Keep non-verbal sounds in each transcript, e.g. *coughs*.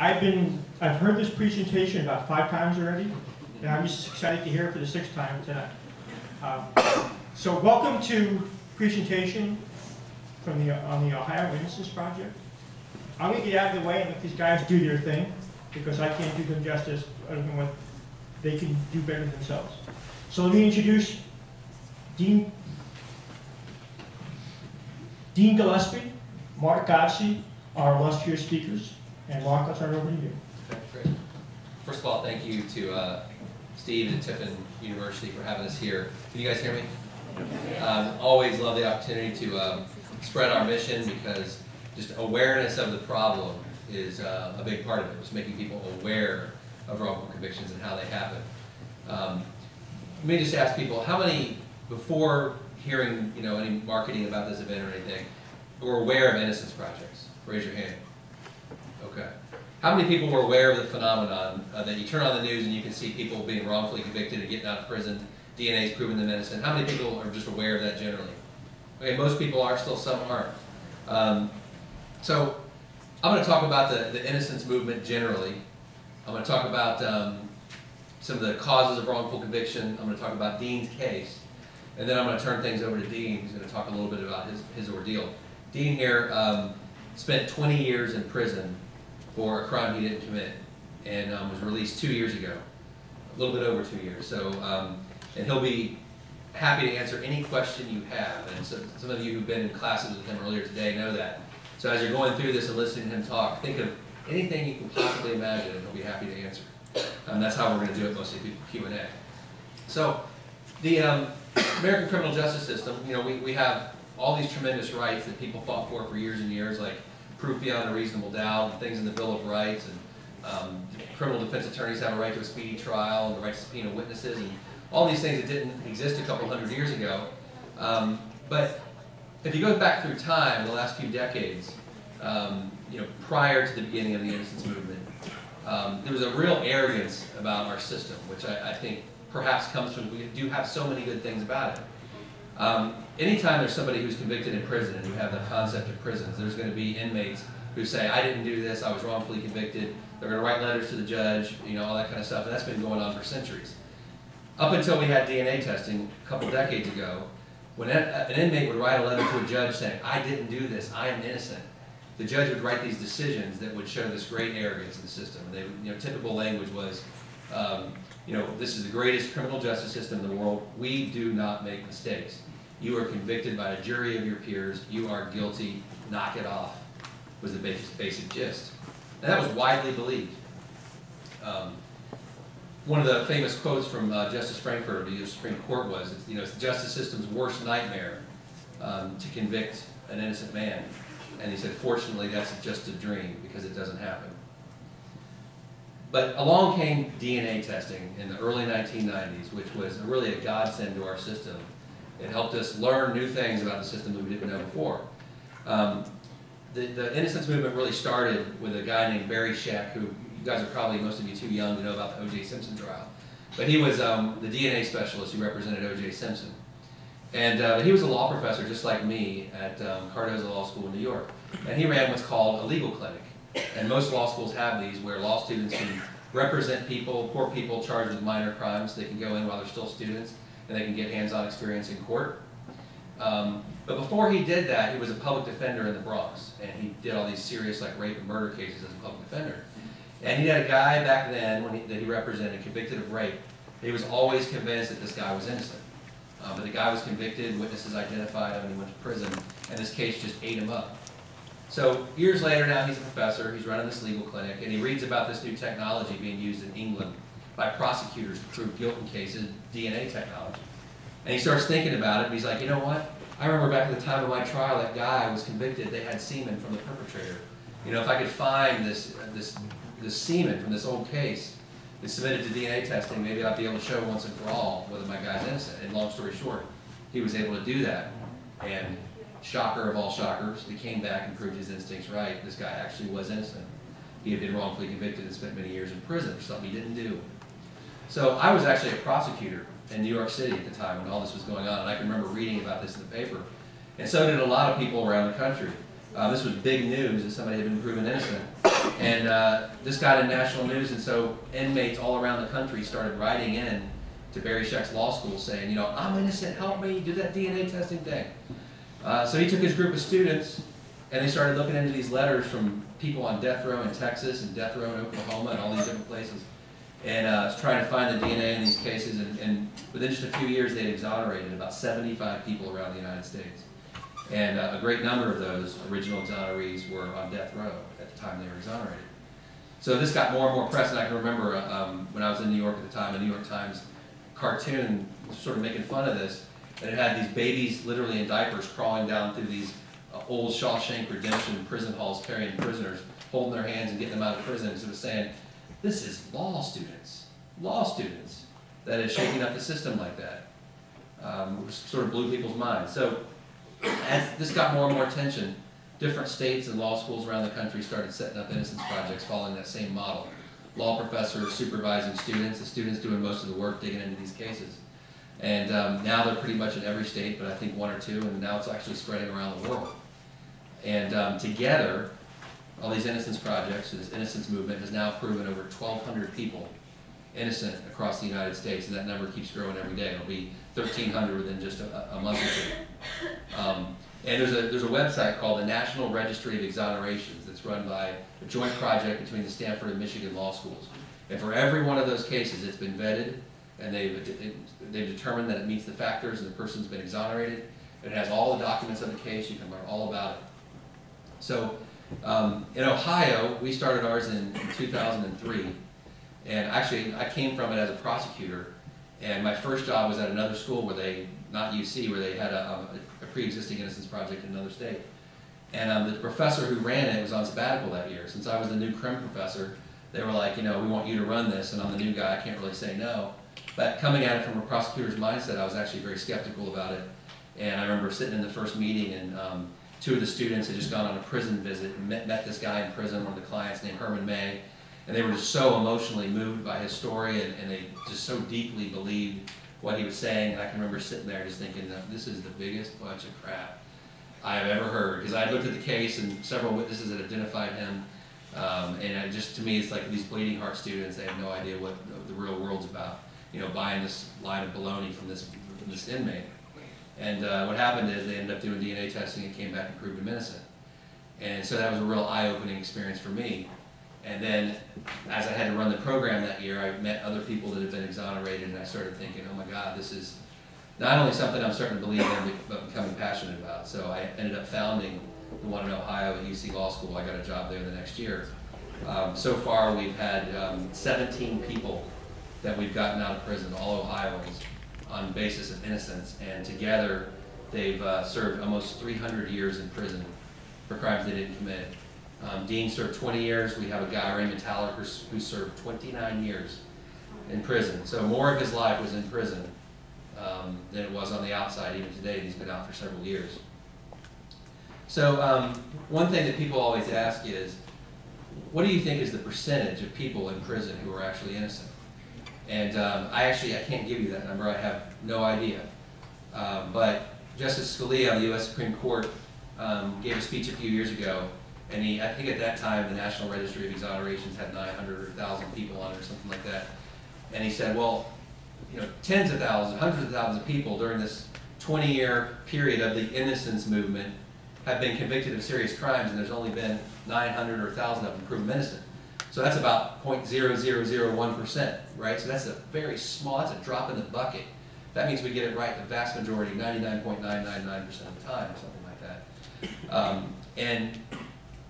I've been, I've heard this presentation about five times already, and I'm just excited to hear it for the sixth time tonight. Um, So welcome to presentation from the, on the Ohio Innocence Project. I'm gonna get out of the way and let these guys do their thing, because I can't do them justice other than what they can do better themselves. So let me introduce Dean, Dean Gillespie, Mark Godsey, our illustrious speakers, and Mark, I'll turn it over to you. Okay, great. First of all, thank you to uh, Steve and Tiffin University for having us here. Can you guys hear me? Um, always love the opportunity to um, spread our mission because just awareness of the problem is uh, a big part of it. Just making people aware of wrongful convictions and how they happen. Um, let me just ask people, how many, before hearing you know any marketing about this event or anything, were aware of innocence projects? Raise your hand. Okay. How many people were aware of the phenomenon uh, that you turn on the news and you can see people being wrongfully convicted and getting out of prison, DNA is proving them innocent? How many people are just aware of that generally? Okay, most people are, still some aren't. Um, so I'm going to talk about the, the innocence movement generally. I'm going to talk about um, some of the causes of wrongful conviction. I'm going to talk about Dean's case. And then I'm going to turn things over to Dean, who's going to talk a little bit about his, his ordeal. Dean here um, spent 20 years in prison for a crime he didn't commit and um, was released two years ago, a little bit over two years. So, um, and he'll be happy to answer any question you have. And so some of you who've been in classes with him earlier today know that. So as you're going through this and listening to him talk, think of anything you can possibly imagine and he'll be happy to answer. Um, that's how we're going to do it mostly Q&A. So the um, American criminal justice system, you know, we, we have all these tremendous rights that people fought for for years and years, like proof beyond a reasonable doubt, and things in the Bill of Rights, and um, criminal defense attorneys have a right to a speedy trial, and the right to subpoena witnesses, and all these things that didn't exist a couple hundred years ago. Um, but if you go back through time, the last few decades, um, you know, prior to the beginning of the innocence movement, um, there was a real arrogance about our system, which I, I, think perhaps comes from we do have so many good things about it. Um, anytime there's somebody who's convicted in prison and you have the concept of prisons, there's going to be inmates who say, I didn't do this, I was wrongfully convicted. They're going to write letters to the judge, you know, all that kind of stuff, and that's been going on for centuries. Up until we had DNA testing a couple decades ago, when an inmate would write a letter to a judge saying, I didn't do this, I am innocent, the judge would write these decisions that would show this great arrogance in the system. And they, you know, typical language was, um, you know, this is the greatest criminal justice system in the world. We do not make mistakes. You are convicted by a jury of your peers. You are guilty. Knock it off, was the basic, basic gist. And that was widely believed. Um, one of the famous quotes from uh, Justice Frankfurter of the Supreme Court was, you know, it's the justice system's worst nightmare um, to convict an innocent man. And he said, fortunately, that's just a dream because it doesn't happen. But along came DNA testing in the early 1990s, which was really a godsend to our system. It helped us learn new things about the system that we didn't know before. Um, the, the innocence movement really started with a guy named Barry Scheck, who you guys are probably, most of you too young to know about the O.J. Simpson trial. But he was um, the DNA specialist who represented O.J. Simpson. And uh, he was a law professor just like me at um, Cardozo Law School in New York. And he ran what's called a legal clinic. And most law schools have these where law students can represent people, poor people charged with minor crimes. They can go in while they're still students and they can get hands-on experience in court. Um, but before he did that, he was a public defender in the Bronx. And he did all these serious like rape and murder cases as a public defender. And he had a guy back then when he, that he represented convicted of rape. He was always convinced that this guy was innocent. Uh, but the guy was convicted, witnesses identified him, and he went to prison, and this case just ate him up. So years later now he's a professor, he's running this legal clinic, and he reads about this new technology being used in England by prosecutors to prove guilt in cases, DNA technology. And he starts thinking about it, and he's like, you know what? I remember back at the time of my trial, that guy was convicted, they had semen from the perpetrator. You know, if I could find this, this, this semen from this old case, it's submitted to DNA testing, maybe I'd be able to show once and for all whether my guy's innocent. And long story short, he was able to do that. And shocker of all shockers, he came back and proved his instincts right. This guy actually was innocent. He had been wrongfully convicted and spent many years in prison for something he didn't do. So I was actually a prosecutor in New York City at the time when all this was going on, and I can remember reading about this in the paper. And so did a lot of people around the country. Uh, this was big news that somebody had been proven innocent. And uh, this got in national news, and so inmates all around the country started writing in to Barry Scheck's law school saying, you know, I'm innocent, help me, do that DNA testing thing. Uh, so he took his group of students and they started looking into these letters from people on death row in Texas and death row in Oklahoma and all these different places. And uh, trying to find the DNA in these cases. And, and within just a few years, they had exonerated about 75 people around the United States. And uh, a great number of those original exonerees were on death row at the time they were exonerated. So this got more and more press, and I can remember uh, um, when I was in New York at the time, a New York Times cartoon sort of making fun of this, and it had these babies literally in diapers crawling down through these uh, old Shawshank Redemption prison halls carrying prisoners, holding their hands and getting them out of prison, sort of saying, this is law students, law students, that is shaking up the system like that. Um, which sort of blew people's minds. So as this got more and more attention, different states and law schools around the country started setting up innocence projects following that same model. Law professors supervising students, the students doing most of the work digging into these cases. And um, now they're pretty much in every state, but I think one or two, and now it's actually spreading around the world. And um, together, all these innocence projects, this innocence movement has now proven over 1,200 people innocent across the United States, and that number keeps growing every day. It'll be 1,300 within just a, a month or two. Um, and there's a, there's a website called the National Registry of Exonerations that's run by a joint project between the Stanford and Michigan law schools. And for every one of those cases, it's been vetted, and they've, they've determined that it meets the factors and the person's been exonerated. It has all the documents of the case, you can learn all about it. So um, in Ohio, we started ours in, in 2003, and actually I came from it as a prosecutor, and my first job was at another school where they, not UC, where they had a, a, a pre-existing innocence project in another state. And um, the professor who ran it was on sabbatical that year. Since I was the new crim professor, they were like, you know, we want you to run this, and I'm the new guy, I can't really say no. But coming at it from a prosecutor's mindset, I was actually very skeptical about it. And I remember sitting in the first meeting, and um, two of the students had just gone on a prison visit and met, met this guy in prison, one of the clients named Herman May. And they were just so emotionally moved by his story, and, and they just so deeply believed what he was saying. And I can remember sitting there just thinking, this is the biggest bunch of crap I have ever heard. Because I looked at the case, and several witnesses had identified him. Um, and it just to me, it's like these bleeding heart students, they have no idea what the real world's about. You know, buying this line of baloney from this, from this inmate. And uh, what happened is they ended up doing DNA testing and came back and proved him innocent. And so that was a real eye-opening experience for me. And then, as I had to run the program that year, I met other people that had been exonerated, and I started thinking, oh my God, this is not only something I'm starting to believe in, but becoming passionate about. So I ended up founding the one in Ohio at UC Law School. I got a job there the next year. Um, so far, we've had um, 17 people that we've gotten out of prison, all Ohioans, on basis of innocence, and together they've uh, served almost 300 years in prison for crimes they didn't commit. Um, Dean served 20 years. We have a guy, Raymond Towler, who served 29 years in prison. So more of his life was in prison um, than it was on the outside even today. He's been out for several years. So um, one thing that people always ask is, what do you think is the percentage of people in prison who are actually innocent? And um, I actually, I can't give you that number, I have no idea. Um, but Justice Scalia of the U.S. Supreme Court um, gave a speech a few years ago, and he, I think at that time, the National Registry of Exonerations had 900 or 1,000 people on it or something like that. And he said, well, you know, tens of thousands, hundreds of thousands of people during this 20-year period of the innocence movement have been convicted of serious crimes, and there's only been 900 or 1,000 of them proven innocent. So that's about 0.0001%, right? So that's a very small, that's a drop in the bucket. That means we get it right the vast majority, 99.999% of the time, or something like that. Um, and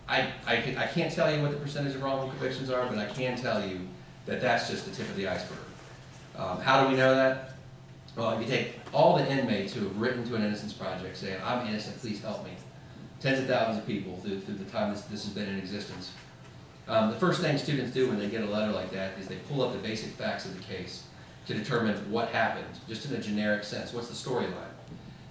I, I, I can't tell you what the percentage of wrongful convictions are, but I can tell you that that's just the tip of the iceberg. Um, how do we know that? Well, if you take all the inmates who have written to an Innocence Project saying, I'm innocent, please help me, tens of thousands of people through, through the time this, this has been in existence, um, the first thing students do when they get a letter like that is they pull up the basic facts of the case to determine what happened, just in a generic sense. What's the storyline?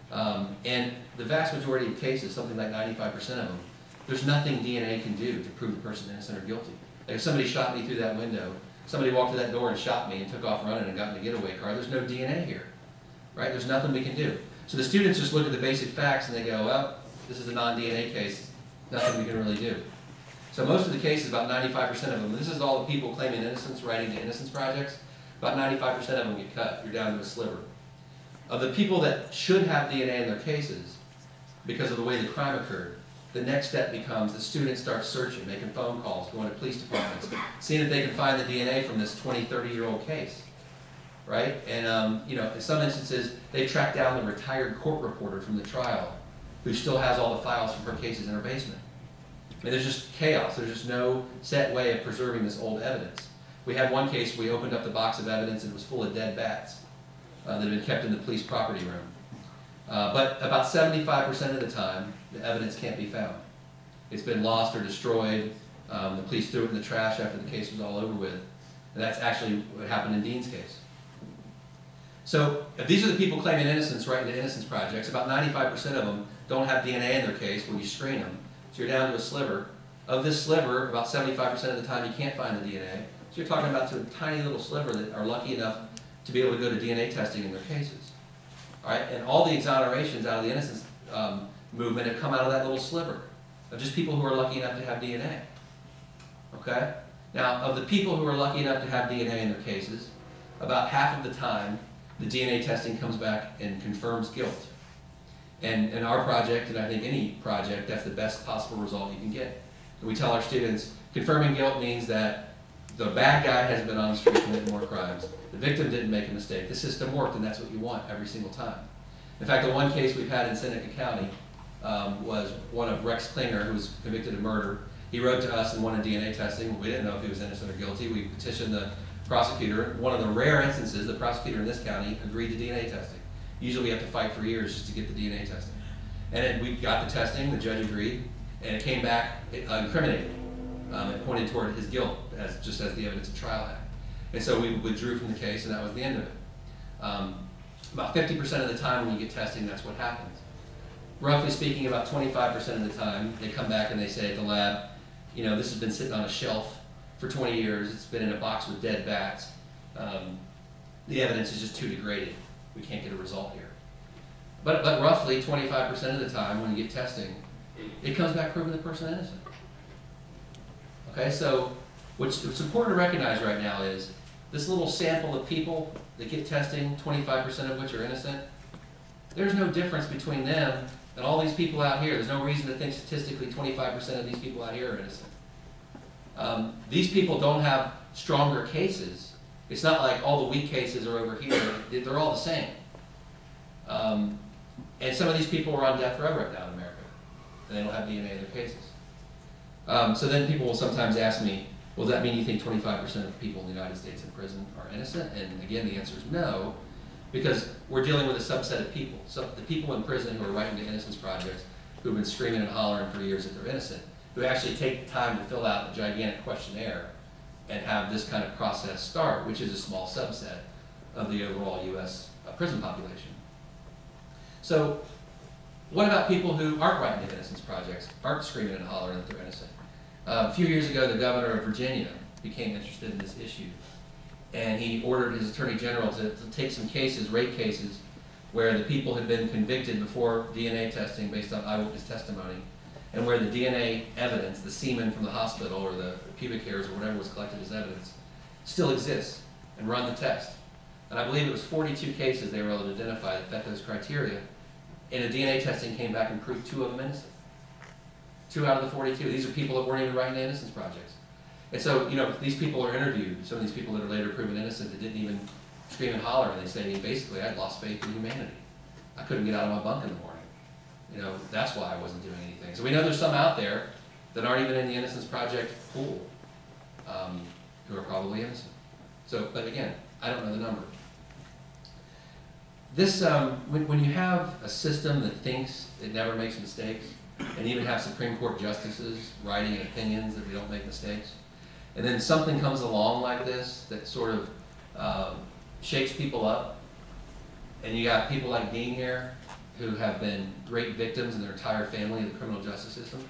Um, and the vast majority of cases, something like 95% of them, there's nothing DNA can do to prove the person innocent or guilty. Like if somebody shot me through that window, somebody walked to that door and shot me and took off running and got in a getaway car, there's no DNA here, right? There's nothing we can do. So the students just look at the basic facts and they go, well, this is a non-DNA case, nothing we can really do. So most of the cases, about ninety-five percent of them, this is all the people claiming innocence, writing to innocence projects, about ninety-five percent of them get cut, you're down to a sliver. Of the people that should have DNA in their cases, because of the way the crime occurred, the next step becomes the students start searching, making phone calls, going to police departments, seeing if they can find the DNA from this 20, 30-year-old case, right? And, um, you know, in some instances, they tracked down the retired court reporter from the trial, who still has all the files from her cases in her basement. I mean, there's just chaos, there's just no set way of preserving this old evidence. We had one case, we opened up the box of evidence and it was full of dead bats uh, that had been kept in the police property room. Uh, but about seventy-five percent of the time, the evidence can't be found. It's been lost or destroyed, um, the police threw it in the trash after the case was all over with. And that's actually what happened in Dean's case. So, if these are the people claiming innocence right in the innocence projects, about ninety-five percent of them don't have DNA in their case when you screen them. So you're down to a sliver. Of this sliver, about seventy-five percent of the time you can't find the DNA. So you're talking about a tiny little sliver that are lucky enough to be able to go to DNA testing in their cases. All right, and all the exonerations out of the innocence um, movement have come out of that little sliver of just people who are lucky enough to have DNA. Okay? Now, of the people who are lucky enough to have DNA in their cases, about half of the time, the DNA testing comes back and confirms guilt. And in our project, and I think any project, that's the best possible result you can get. And we tell our students, confirming guilt means that the bad guy has been on the street committing more crimes. The victim didn't make a mistake. The system worked, and that's what you want every single time. In fact, the one case we've had in Seneca County um, was one of Rex Klinger, who was convicted of murder. He wrote to us and wanted DNA testing. We didn't know if he was innocent or guilty. We petitioned the prosecutor. One of the rare instances, the prosecutor in this county agreed to DNA testing. Usually we have to fight for years just to get the DNA testing. And it, we got the testing, the judge agreed, and it came back uh, incriminating. Um, it pointed toward his guilt, as, just as the evidence of trial had. And so we withdrew from the case, and that was the end of it. Um, about 50% of the time when you get testing, that's what happens. Roughly speaking, about 25% of the time, they come back and they say at the lab, you know, this has been sitting on a shelf for 20 years, it's been in a box with dead bats. Um, the evidence is just too degraded. We can't get a result here. But, but roughly 25% of the time when you get testing, it comes back proving the person innocent. Okay, so what's, what's important to recognize right now is this little sample of people that get testing, 25% of which are innocent, there's no difference between them and all these people out here. There's no reason to think statistically 25% of these people out here are innocent. Um, these people don't have stronger cases. It's not like all the weak cases are over here. They're all the same. Um, and some of these people are on death row right now in America, and they don't have DNA in their cases. Um, so then people will sometimes ask me, well, does that mean you think 25% of people in the United States in prison are innocent? And again, the answer is no, because we're dealing with a subset of people. So the people in prison who are writing to innocence projects, who've been screaming and hollering for years that they're innocent, who actually take the time to fill out a gigantic questionnaire and have this kind of process start, which is a small subset of the overall U.S. Uh, prison population. So what about people who aren't writing to innocence projects, aren't screaming and hollering that they're innocent? Uh, a few years ago, the governor of Virginia became interested in this issue. And he ordered his attorney general to, to take some cases, rape cases, where the people had been convicted before DNA testing based on eyewitness testimony, and where the DNA evidence, the semen from the hospital or the pubic hairs or whatever was collected as evidence, still exists, and run the test. And I believe it was 42 cases they were able to identify that met those criteria, and the DNA testing came back and proved two of them innocent. Two out of the 42. These are people that weren't even writing the innocence projects. And so, you know, these people are interviewed, some of these people that are later proven innocent that didn't even scream and holler, and they say, basically, I'd lost faith in humanity. I couldn't get out of my bunk in the morning. You know, that's why I wasn't doing anything. So we know there's some out there that aren't even in the Innocence Project pool, um, who are probably innocent. So, but again, I don't know the number. This, um, when, when you have a system that thinks it never makes mistakes, and even have Supreme Court justices writing opinions that we don't make mistakes, and then something comes along like this that sort of um, shakes people up, and you got people like Dean here who have been great victims in their entire family of the criminal justice system,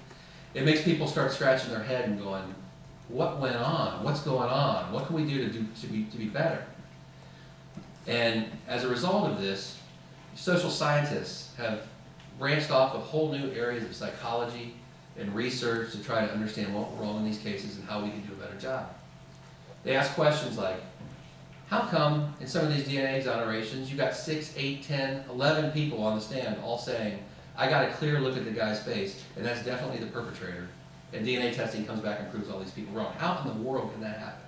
it makes people start scratching their head and going, what went on? What's going on? What can we do to, do, to, be, to be better? And as a result of this, social scientists have branched off of whole new areas of psychology and research to try to understand what went wrong in these cases and how we can do a better job. They ask questions like, how come in some of these DNA exonerations, you've got six, eight, ten, eleven people on the stand all saying, I got a clear look at the guy's face, and that's definitely the perpetrator. And DNA testing comes back and proves all these people wrong. How in the world can that happen?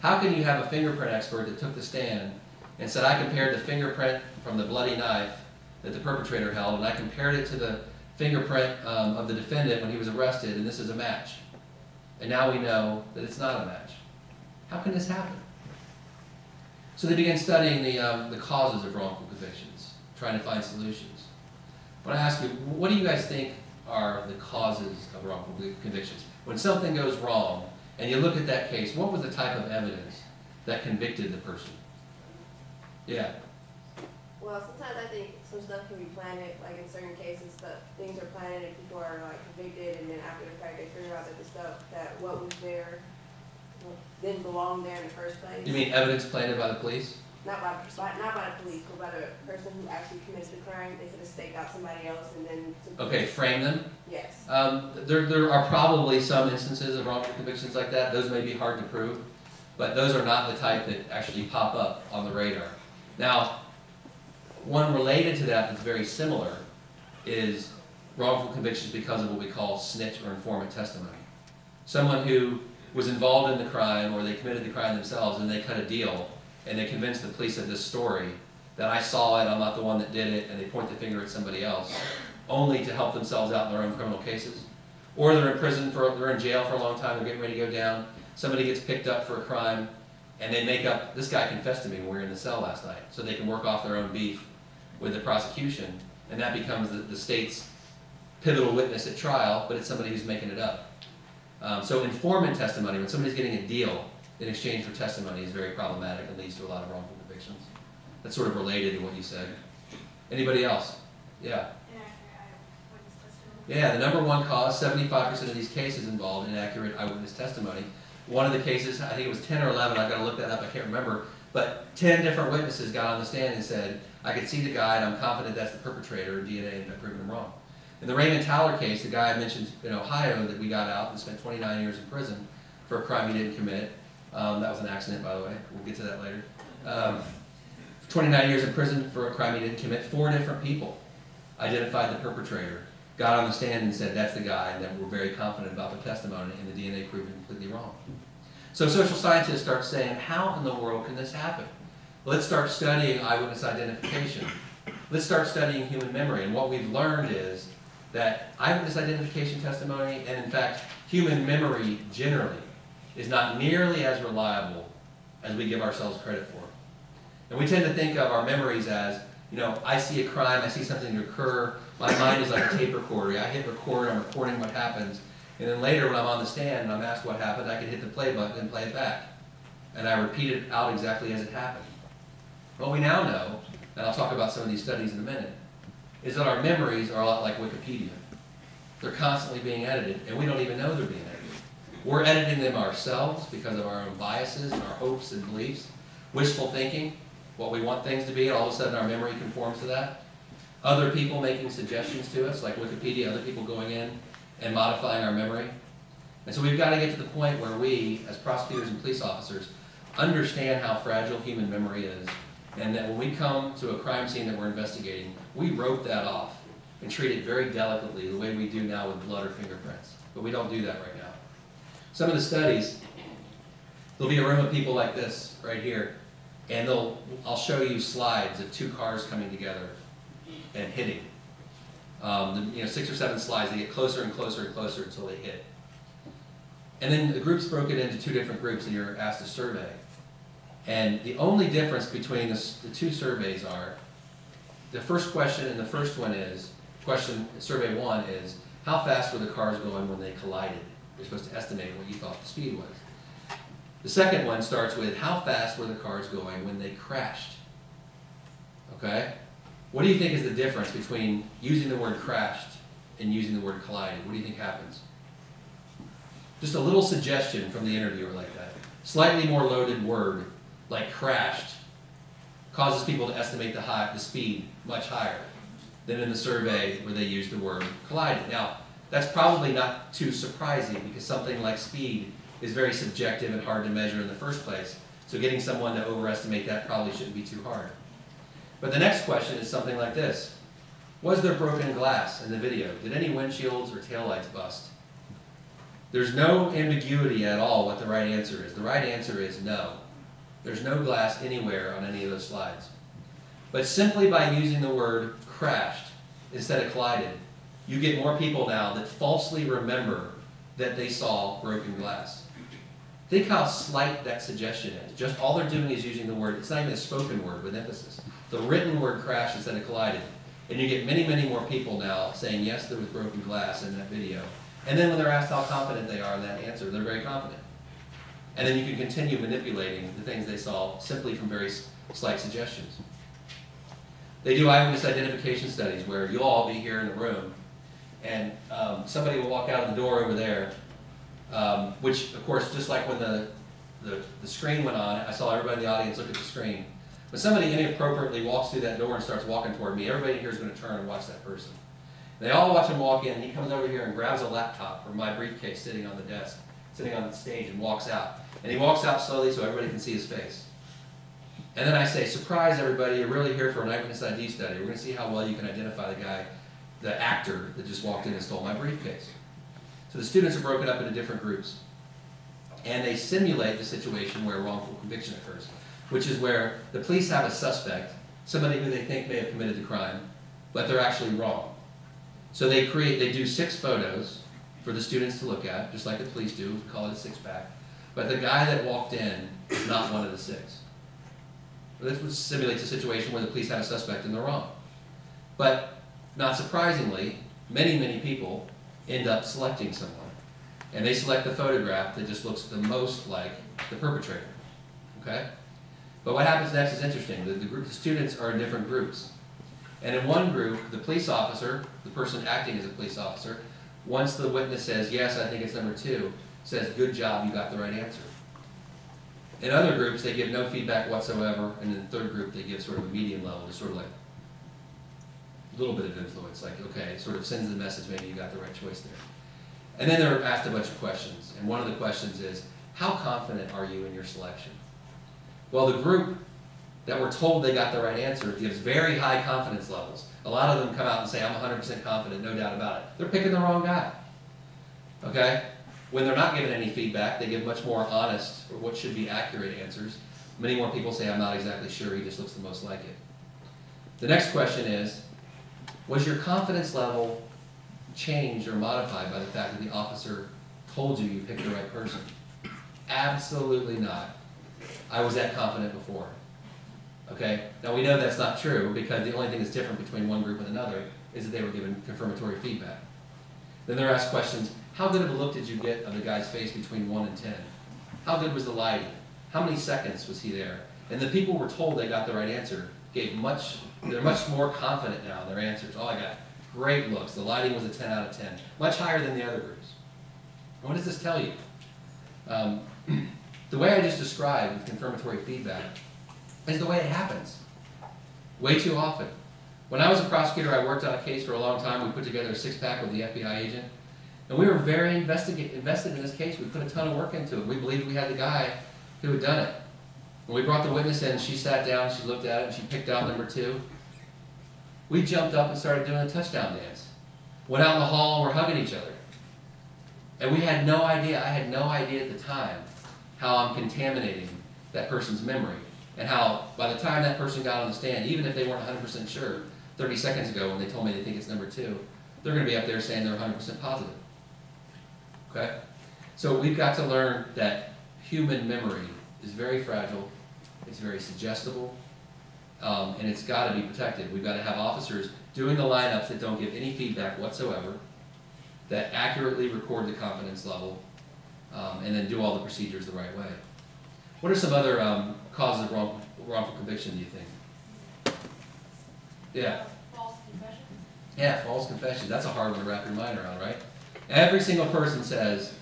How can you have a fingerprint expert that took the stand and said, I compared the fingerprint from the bloody knife that the perpetrator held, and I compared it to the fingerprint um, of the defendant when he was arrested, and this is a match. And now we know that it's not a match. How can this happen? So they began studying the, um, the causes of wrongful convictions, trying to find solutions. But I ask you, what do you guys think are the causes of wrongful convictions? When something goes wrong, and you look at that case, what was the type of evidence that convicted the person? Yeah. Well, sometimes I think some stuff can be planted, like in certain cases, that things are planted and people are like convicted, and then after the fact, they figure out that the stuff, that what was there didn't belong there in the first place. You mean evidence planted by the police? Not by, by, not by the police, but by the person who actually commits the crime, they could have staked out somebody else and then. Okay, frame them. Yes. Um, there, there are probably some instances of wrongful convictions like that. Those may be hard to prove, but those are not the type that actually pop up on the radar. Now, one related to that that's very similar is wrongful convictions because of what we call snitch or informant testimony. Someone who was involved in the crime or they committed the crime themselves and they cut a deal and they convince the police of this story that I saw it, I'm not the one that did it, and they point the finger at somebody else, only to help themselves out in their own criminal cases. Or they're in prison for, they're in jail for a long time, they're getting ready to go down, somebody gets picked up for a crime, and they make up, this guy confessed to me when we were in the cell last night, so they can work off their own beef with the prosecution, and that becomes the, the state's pivotal witness at trial, but it's somebody who's making it up. Um, so informant testimony, when somebody's getting a deal in exchange for testimony is very problematic and leads to a lot of wrongful convictions. That's sort of related to what you said. Anybody else? Yeah. Yeah, the number one cause, seventy-five percent of these cases involve inaccurate eyewitness testimony. One of the cases, I think it was ten or eleven, I've gotta look that up, I can't remember, but ten different witnesses got on the stand and said, I could see the guy and I'm confident that's the perpetrator, and DNA ended up proving him wrong. In the Raymond Towler case, the guy I mentioned in Ohio that we got out and spent twenty-nine years in prison for a crime he didn't commit, um, that was an accident, by the way. We'll get to that later. Um, 29 years in prison for a crime he didn't commit. Four different people identified the perpetrator, got on the stand and said, that's the guy, and then we're very confident about the testimony, and the DNA proved completely wrong. So social scientists start saying, how in the world can this happen? Let's start studying eyewitness identification. Let's start studying human memory. And what we've learned is that eyewitness identification testimony, and in fact, human memory generally, is not nearly as reliable as we give ourselves credit for. And we tend to think of our memories as, you know, I see a crime, I see something occur, my mind is like a tape recorder. I hit record, I'm recording what happens, and then later when I'm on the stand and I'm asked what happened, I can hit the play button and play it back. And I repeat it out exactly as it happened. What we now know, and I'll talk about some of these studies in a minute, is that our memories are a lot like Wikipedia. They're constantly being edited, and we don't even know they're being edited. We're editing them ourselves because of our own biases and our hopes and beliefs, wishful thinking, what we want things to be, and all of a sudden our memory conforms to that. Other people making suggestions to us, like Wikipedia, other people going in and modifying our memory. And so we've got to get to the point where we, as prosecutors and police officers, understand how fragile human memory is, and that when we come to a crime scene that we're investigating, we wrote that off and treat it very delicately, the way we do now with blood or fingerprints. But we don't do that right now. Some of the studies, there'll be a room of people like this right here, and they'll, I'll show you slides of two cars coming together and hitting. Um, the, you know, six or seven slides, they get closer and closer and closer until they hit. And then the group's broken into two different groups and you're asked to survey. And the only difference between the, the two surveys are, the first question and the first one is, question, survey one is, how fast were the cars going when they collided? You're supposed to estimate what you thought the speed was. The second one starts with how fast were the cars going when they crashed? Okay? What do you think is the difference between using the word crashed and using the word collided? What do you think happens? Just a little suggestion from the interviewer like that. Slightly more loaded word, like crashed, causes people to estimate the, high, the speed much higher than in the survey where they use the word collided. Now, That's probably not too surprising because something like speed is very subjective and hard to measure in the first place. So getting someone to overestimate that probably shouldn't be too hard. But the next question is something like this. Was there broken glass in the video? Did any windshields or taillights bust? There's no ambiguity at all what the right answer is. The right answer is no. There's no glass anywhere on any of those slides. But simply by using the word crashed instead of collided, you get more people now that falsely remember that they saw broken glass. Think how slight that suggestion is. Just all they're doing is using the word, it's not even a spoken word with emphasis. The written word crashed instead of collided. And you get many, many more people now saying, yes, there was broken glass in that video. And then when they're asked how confident they are in that answer, they're very confident. And then you can continue manipulating the things they saw simply from very slight suggestions. They do eyewitness identification studies where you'll all be here in the room, and um, somebody will walk out of the door over there, um, which, of course, just like when the, the, the screen went on, I saw everybody in the audience look at the screen. When somebody inappropriately walks through that door and starts walking toward me, everybody here is going to turn and watch that person. They all watch him walk in, and he comes over here and grabs a laptop from my briefcase sitting on the desk, sitting on the stage, and walks out. And he walks out slowly so everybody can see his face. And then I say, surprise everybody, you're really here for an eyewitness ID study. We're going to see how well you can identify the guy, the actor that just walked in and stole my briefcase. So the students are broken up into different groups. And they simulate the situation where wrongful conviction occurs, which is where the police have a suspect, somebody who they think may have committed the crime, but they're actually wrong. So they create, they do six photos for the students to look at, just like the police do, call it a six pack. But the guy that walked in is not one of the six. This simulates a situation where the police had a suspect and they're wrong. But not surprisingly, many, many people end up selecting someone. And they select the photograph that just looks the most like the perpetrator. Okay? But what happens next is interesting. The, the group of students are in different groups. And in one group, the police officer, the person acting as a police officer, once the witness says, yes, I think it's number two, says, good job, you got the right answer. In other groups, they give no feedback whatsoever, and in the third group, they give sort of a medium level, just sort of like a little bit of influence, like, okay, sort of sends the message, maybe you got the right choice there. And then they're asked a bunch of questions, and one of the questions is, how confident are you in your selection? Well, the group that were told they got the right answer gives very high confidence levels. A lot of them come out and say, I'm 100% confident, no doubt about it. They're picking the wrong guy. Okay? When they're not given any feedback, they give much more honest, or what should be accurate answers. Many more people say, I'm not exactly sure, he just looks the most like it. The next question is, was your confidence level changed or modified by the fact that the officer told you you picked the right person? Absolutely not. I was that confident before. Okay? Now we know that's not true because the only thing that's different between one group and another is that they were given confirmatory feedback. Then they're asked questions, how good of a look did you get of the guy's face between 1 and 10? How good was the lighting? How many seconds was he there? And the people were told they got the right answer, gave much, they're much more confident now in their answers. Oh, I got great looks. The lighting was a 10 out of 10, much higher than the other groups. What does this tell you? Um, *clears throat* the way I just described with confirmatory feedback is the way it happens. Way too often. When I was a prosecutor, I worked on a case for a long time. We put together a six-pack with the FBI agent. And we were very invested in this case. We put a ton of work into it. We believed we had the guy who had done it. When we brought the witness in, she sat down, she looked at it, and she picked out number two. We jumped up and started doing a touchdown dance. Went out in the hall we're hugging each other. And we had no idea, I had no idea at the time how I'm contaminating that person's memory. And how by the time that person got on the stand, even if they weren't 100% sure 30 seconds ago when they told me they think it's number two, they're going to be up there saying they're 100% positive. Okay? So we've got to learn that human memory is very fragile, it's very suggestible, um, and it's got to be protected. We've got to have officers doing the lineups that don't give any feedback whatsoever, that accurately record the confidence level, um, and then do all the procedures the right way. What are some other um, causes of wrong, wrongful conviction, do you think? Yeah. False confession? Yeah, false confession. That's a hard one to wrap your mind around, right? Every single person says,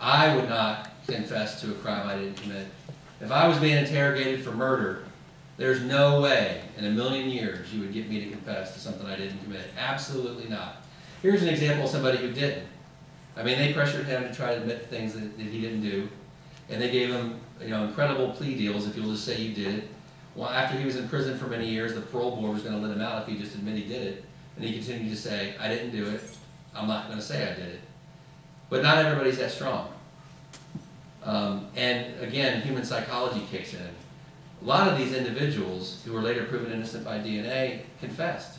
I would not confess to a crime I didn't commit. If I was being interrogated for murder, there's no way in a million years you would get me to confess to something I didn't commit. Absolutely not. Here's an example of somebody who didn't. I mean, they pressured him to try to admit things that, that he didn't do, and they gave him, you know, incredible plea deals if you'll just say you did it. Well, after he was in prison for many years, the parole board was gonna let him out if he just admitted he did it, and he continued to say, I didn't do it, I'm not gonna say I did it. But not everybody's that strong. Um, and again, human psychology kicks in. A lot of these individuals who were later proven innocent by DNA confessed.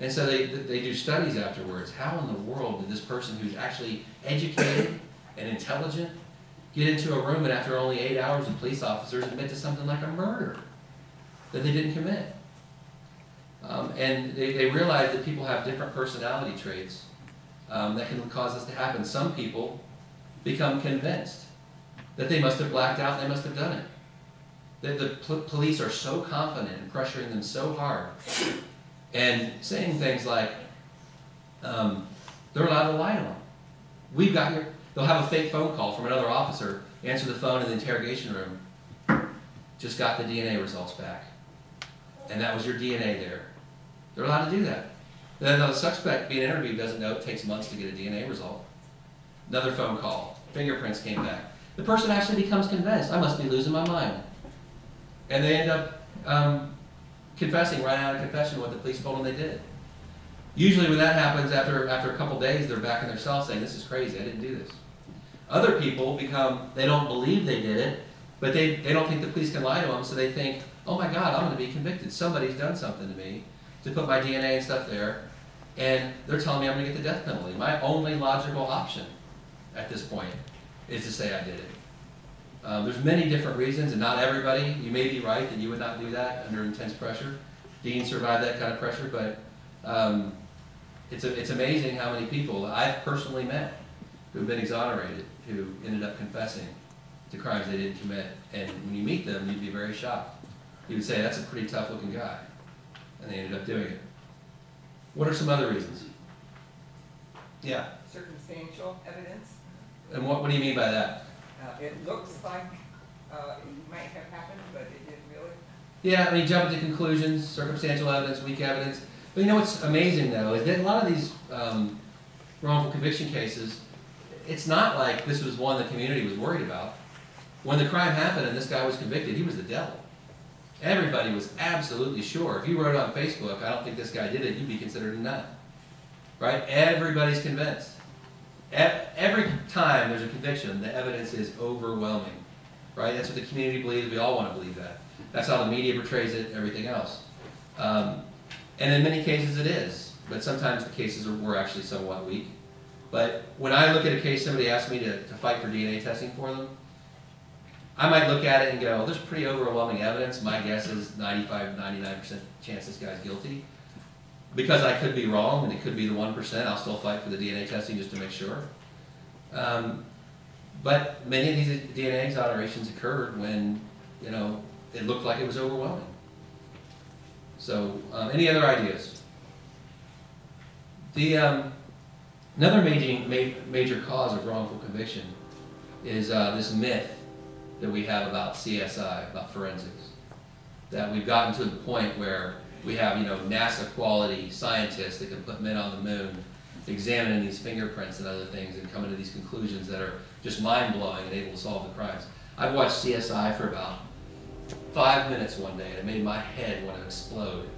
And so they, they do studies afterwards. How in the world did this person who's actually educated and intelligent get into a room and after only eight hours with police officers admit to something like a murder that they didn't commit? Um, and they, they realize that people have different personality traits um, that can cause this to happen. Some people become convinced that they must have blacked out they must have done it. The, the pol- police are so confident and pressuring them so hard and saying things like, um, they're allowed to lie to them. We've got your, they'll have a fake phone call from another officer, answer the phone in the interrogation room. Just got the DNA results back. And that was your DNA there. They're allowed to do that. Then the suspect being interviewed doesn't know it takes months to get a DNA result. Another phone call, fingerprints came back. The person actually becomes convinced, I must be losing my mind. And they end up um, confessing right out of confession what the police told them they did. Usually when that happens, after, after a couple days, they're back in their cell saying, this is crazy, I didn't do this. Other people become, they don't believe they did it, but they, they don't think the police can lie to them, so they think, oh my God, I'm gonna be convicted. Somebody's done something to me to put my DNA and stuff there, and they're telling me I'm gonna get the death penalty. My only logical option at this point is to say I did it. Um, there's many different reasons, and not everybody, you may be right that you would not do that under intense pressure. Dean survived that kind of pressure, but um, it's, a, it's amazing how many people I've personally met who've been exonerated, who ended up confessing to crimes they didn't commit. And when you meet them, you'd be very shocked. You would say, that's a pretty tough looking guy. And they ended up doing it. What are some other reasons? Yeah, circumstantial evidence. and what, what do you mean by that? Uh, It looks like uh, it might have happened, but it didn't really. Yeah, I mean, jump to conclusions, circumstantial evidence, weak evidence. But you know what's amazing though, is that a lot of these um, wrongful conviction cases, it's not like this was one the community was worried about. When the crime happened and this guy was convicted, he was the devil. Everybody was absolutely sure. If you wrote on Facebook, I don't think this guy did it, you'd be considered a nut. Right? Everybody's convinced. Every time there's a conviction, the evidence is overwhelming. Right? That's what the community believes. We all want to believe that. That's how the media portrays it, everything else. Um, and in many cases it is, but sometimes the cases were actually somewhat weak. But when I look at a case, somebody asked me to, to fight for DNA testing for them, I might look at it and go, well, there's pretty overwhelming evidence. My guess is 95, 99% chance this guy's guilty. Because I could be wrong and it could be the 1%, I'll still fight for the DNA testing just to make sure. Um, but many of these DNA exonerations occurred when, you know, it looked like it was overwhelming. So, um, any other ideas? The, um, another major, major cause of wrongful conviction is, uh, this myth that we have about CSI, about forensics. That we've gotten to the point where we have, you know, NASA quality scientists that can put men on the moon, examining these fingerprints and other things and coming to these conclusions that are just mind blowing and able to solve the crimes. I've watched CSI for about five minutes one day and it made my head want to explode.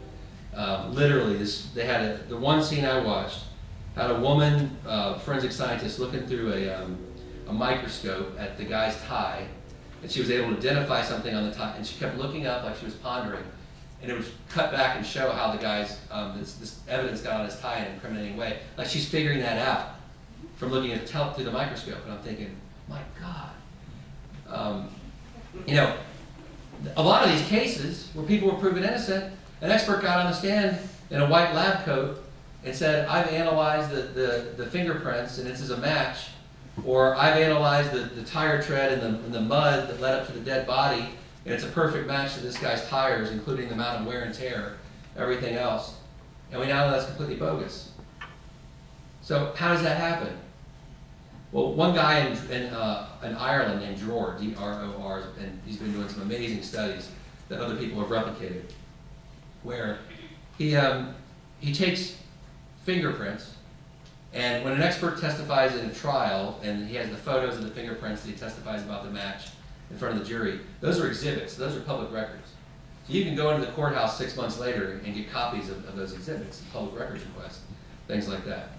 Um, literally, this they had a, the one scene I watched had a woman, uh, forensic scientist, looking through a, um, a microscope at the guy's tie, and she was able to identify something on the tie, and she kept looking up like she was pondering, and it would cut back and show how the guy's um, this, this evidence got on his tie in an incriminating way, like she's figuring that out from looking at tell through the microscope, and I'm thinking, my God, um, you know, a lot of these cases where people were proven innocent, an expert got on the stand in a white lab coat and said, I've analyzed the, the, the fingerprints and this is a match, or I've analyzed the, the tire tread and the, and the mud that led up to the dead body, and it's a perfect match to this guy's tires, including the amount of wear and tear, everything else. And we now know that's completely bogus. So how does that happen? Well, one guy in, in, uh, in Ireland named Dror, D-R-O-R, and he's been doing some amazing studies that other people have replicated, where he, um, he takes fingerprints And when an expert testifies in a trial, and he has the photos of the fingerprints that he testifies about the match in front of the jury, those are exhibits, those are public records. So you can go into the courthouse six months later and get copies of, of those exhibits, public records requests, things like that.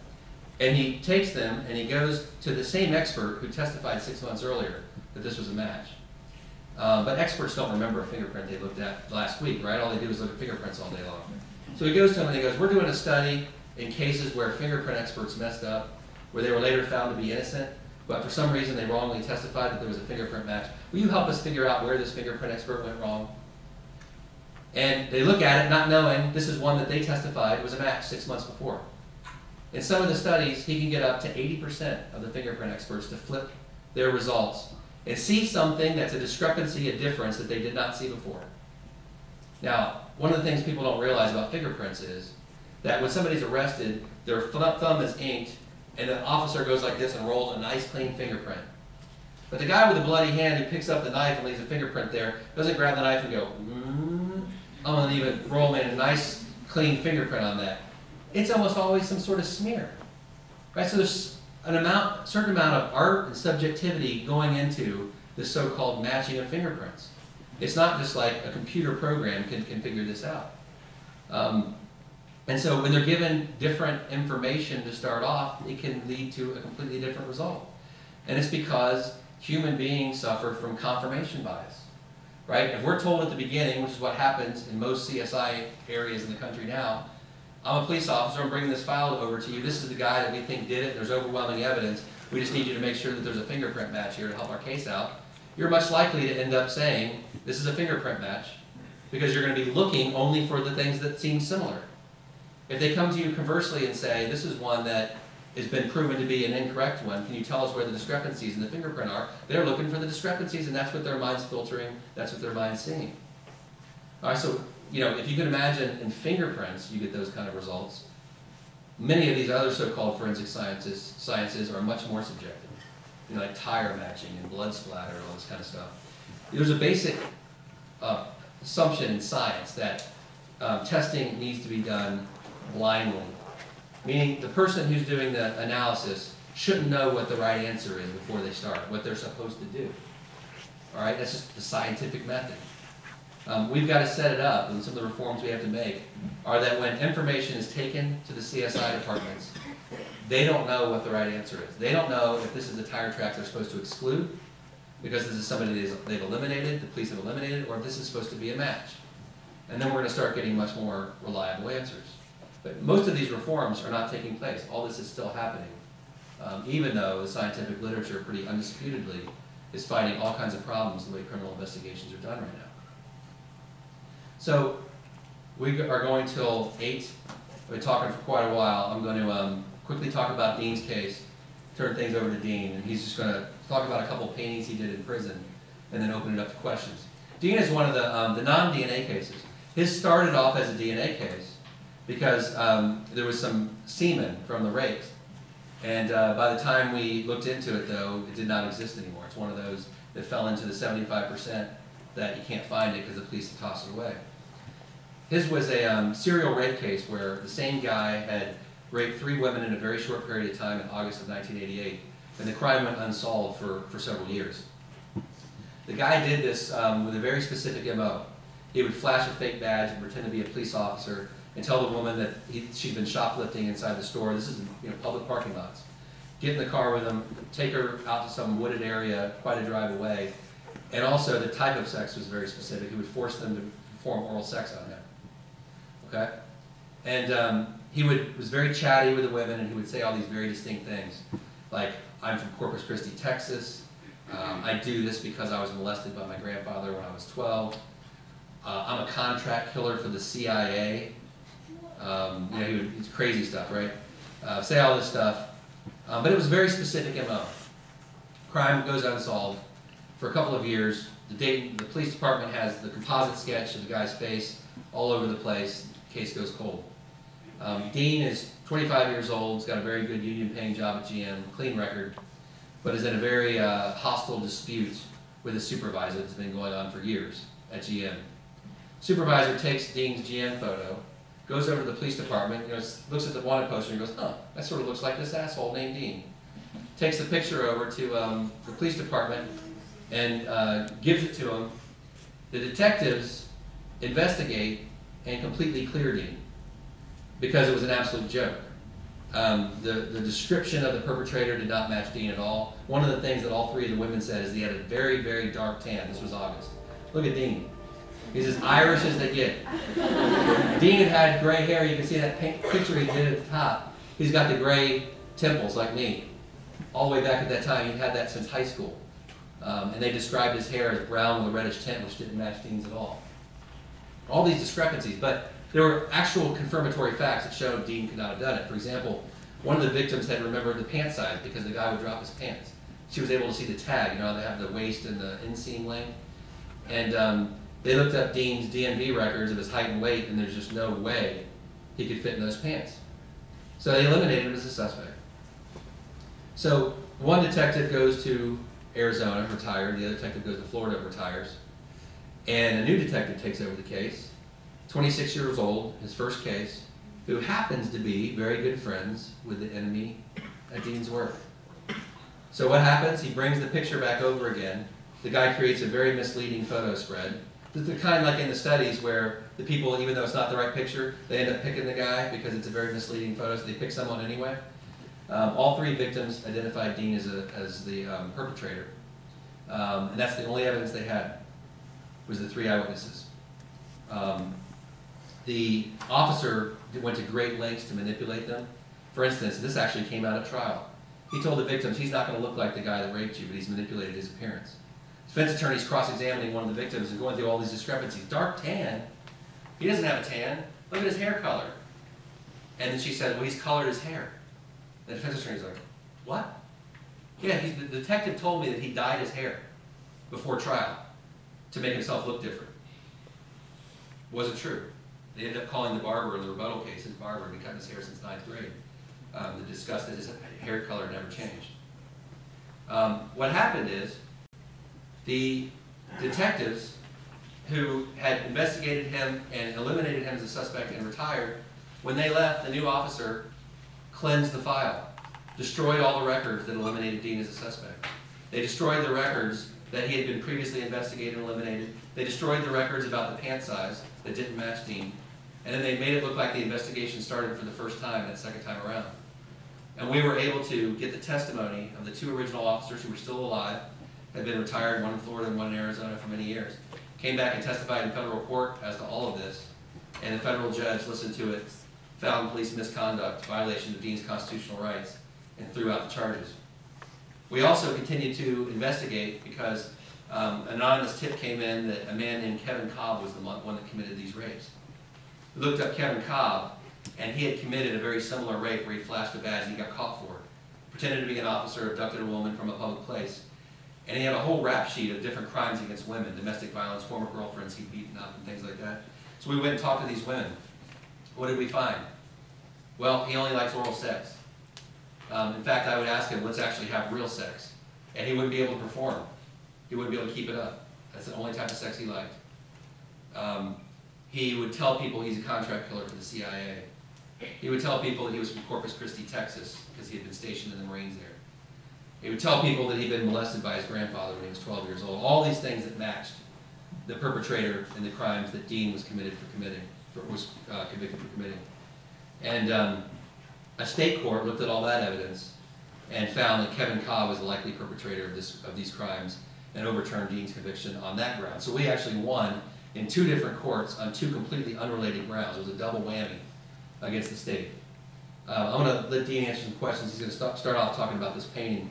And he takes them and he goes to the same expert who testified six months earlier that this was a match. Uh, but experts don't remember a fingerprint they looked at last week, right? All they do is look at fingerprints all day long. So he goes to him and he goes, We're doing a study in cases where fingerprint experts messed up, where they were later found to be innocent, but for some reason they wrongly testified that there was a fingerprint match. Will you help us figure out where this fingerprint expert went wrong? And they look at it not knowing this is one that they testified was a match six months before. In some of the studies, he can get up to 80% of the fingerprint experts to flip their results and see something that's a discrepancy, a difference that they did not see before. Now, one of the things people don't realize about fingerprints is that when somebody's arrested, their thumb is inked, and the officer goes like this and rolls a nice clean fingerprint. But the guy with the bloody hand who picks up the knife and leaves a fingerprint there doesn't grab the knife and go, mm, I'm gonna leave it, roll in a nice clean fingerprint on that. It's almost always some sort of smear, right? So there's an amount, certain amount of art and subjectivity going into the so-called matching of fingerprints. It's not just like a computer program can, can figure this out. Um, and so when they're given different information to start off, it can lead to a completely different result. And it's because human beings suffer from confirmation bias, right? If we're told at the beginning, which is what happens in most CSI areas in the country now, I'm a police officer, I'm bringing this file over to you, this is the guy that we think did it, there's overwhelming evidence, we just need you to make sure that there's a fingerprint match here to help our case out, you're much likely to end up saying, this is a fingerprint match, because you're gonna be looking only for the things that seem similar. If they come to you conversely and say, this is one that has been proven to be an incorrect one, can you tell us where the discrepancies in the fingerprint are? They're looking for the discrepancies, and that's what their mind's filtering, that's what their mind's seeing. All right, so, you know, if you can imagine in fingerprints, you get those kind of results. Many of these other so-called forensic sciences, sciences are much more subjective. You know, like tire matching and blood splatter and all this kind of stuff. There's a basic uh, assumption in science that um, testing needs to be done blindly. Meaning the person who's doing the analysis shouldn't know what the right answer is before they start, what they're supposed to do. All right, that's just the scientific method. Um, we've got to set it up, and some of the reforms we have to make are that when information is taken to the CSI departments, they don't know what the right answer is. They don't know if this is the tire track they're supposed to exclude, because this is somebody they've eliminated, the police have eliminated, or if this is supposed to be a match. And then we're going to start getting much more reliable answers. But most of these reforms are not taking place. All this is still happening, um, even though the scientific literature pretty undisputedly is finding all kinds of problems the way criminal investigations are done right now. So we are going till eight. We've been talking for quite a while. I'm going to um, quickly talk about Dean's case, turn things over to Dean, and he's just going to talk about a couple paintings he did in prison, and then open it up to questions. Dean is one of the, um, the non-DNA cases. His started off as a DNA case because um, there was some semen from the rapes. And uh, by the time we looked into it, though, it did not exist anymore. It's one of those that fell into the 75% that you can't find it because the police had tossed it away. His was a um, serial rape case where the same guy had raped three women in a very short period of time in August of 1988, and the crime went unsolved for, for several years. The guy did this um, with a very specific MO. He would flash a fake badge and pretend to be a police officer and tell the woman that he, she'd been shoplifting inside the store. This is you know public parking lots. Get in the car with him, take her out to some wooded area, quite a drive away, and also the type of sex was very specific. He would force them to perform oral sex on him. Okay, and um, he would was very chatty with the women, and he would say all these very distinct things, like I'm from Corpus Christi, Texas. Um, I do this because I was molested by my grandfather when I was 12. Uh, I'm a contract killer for the CIA. Um, you know, would, it's crazy stuff, right? Uh, say all this stuff. Um, but it was very specific MO. Crime goes unsolved for a couple of years. The, Dayton, the police department has the composite sketch of the guy's face all over the place. Case goes cold. Um, Dean is 25 years old. He's got a very good union-paying job at GM, clean record, but is in a very uh, hostile dispute with a supervisor that's been going on for years at GM. Supervisor takes Dean's GM photo, goes over to the police department, you know, looks at the wanted poster and goes, huh, that sort of looks like this asshole named Dean. Takes the picture over to um, the police department and uh, gives it to them. The detectives investigate and completely clear Dean because it was an absolute joke. Um, the, the description of the perpetrator did not match Dean at all. One of the things that all three of the women said is he had a very, very dark tan. This was August. Look at Dean. He's as Irish as they get. Dean had gray hair. You can see that picture he did at the top. He's got the gray temples like me. All the way back at that time, he'd had that since high school. Um, and they described his hair as brown with a reddish tint, which didn't match Dean's at all. All these discrepancies, but there were actual confirmatory facts that showed Dean could not have done it. For example, one of the victims had remembered the pant size because the guy would drop his pants. She was able to see the tag, you know, they have the waist and the inseam length. And um, they looked up Dean's DMV records of his height and weight, and there's just no way he could fit in those pants. So they eliminated him as a suspect. So one detective goes to Arizona, retired. The other detective goes to Florida, retires. And a new detective takes over the case, 26 years old, his first case, who happens to be very good friends with the enemy at Dean's work. So what happens? He brings the picture back over again. The guy creates a very misleading photo spread. The, kind like in the studies where the people, even though it's not the right picture, they end up picking the guy because it's a very misleading photo, so they pick someone anyway. Um, all three victims identified Dean as, a, as the um, perpetrator. Um, and that's the only evidence they had, was the three eyewitnesses. Um, the officer went to great lengths to manipulate them. For instance, this actually came out at trial. He told the victims he's not going to look like the guy that raped you, but he's manipulated his appearance. Defense attorney's cross-examining one of the victims and going through all these discrepancies. Dark tan? He doesn't have a tan. Look at his hair color. And then she said, well, he's colored his hair. The defense attorney's like, what? Yeah, the detective told me that he dyed his hair before trial to make himself look different. Wasn't true. They ended up calling the barber in the rebuttal case, his barber had been cutting his hair since ninth grade. Um, to that his hair color never changed. Um, what happened is the detectives who had investigated him and eliminated him as a suspect and retired, when they left, the new officer cleansed the file, destroyed all the records that eliminated Dean as a suspect. They destroyed the records that he had been previously investigated and eliminated. They destroyed the records about the pant size that didn't match Dean. And then they made it look like the investigation started for the first time that second time around. And we were able to get the testimony of the two original officers who were still alive, had been retired, one in Florida and one in Arizona for many years. Came back and testified in federal court as to all of this. And the federal judge listened to it, found police misconduct, violation of Dean's constitutional rights, and threw out the charges. We also continued to investigate because um, an anonymous tip came in that a man named Kevin Cobb was the one one that committed these rapes. We looked up Kevin Cobb, and he had committed a very similar rape where he flashed a badge and he got caught for it. Pretended to be an officer, abducted a woman from a public place. And he had a whole rap sheet of different crimes against women, domestic violence, former girlfriends he'd beaten up and things like that. So we went and talked to these women. What did we find? Well, he only likes oral sex. Um, in fact, I would ask him, let's actually have real sex. And he wouldn't be able to perform. He wouldn't be able to keep it up. That's the only type of sex he liked. Um, he would tell people he's a contract killer for the CIA. He would tell people that he was from Corpus Christi, Texas, because he had been stationed in the Marines there. He would tell people that he'd been molested by his grandfather when he was 12 years old. All these things that matched the perpetrator and the crimes that Dean was committed for committing, for, was uh, convicted for committing. And um, a state court looked at all that evidence and found that Kevin Cobb was the likely perpetrator of, this, of these crimes and overturned Dean's conviction on that ground. So we actually won in two different courts on two completely unrelated grounds. It was a double whammy against the state. Uh, I'm going to let Dean answer some questions. He's going to start, start off talking about this painting.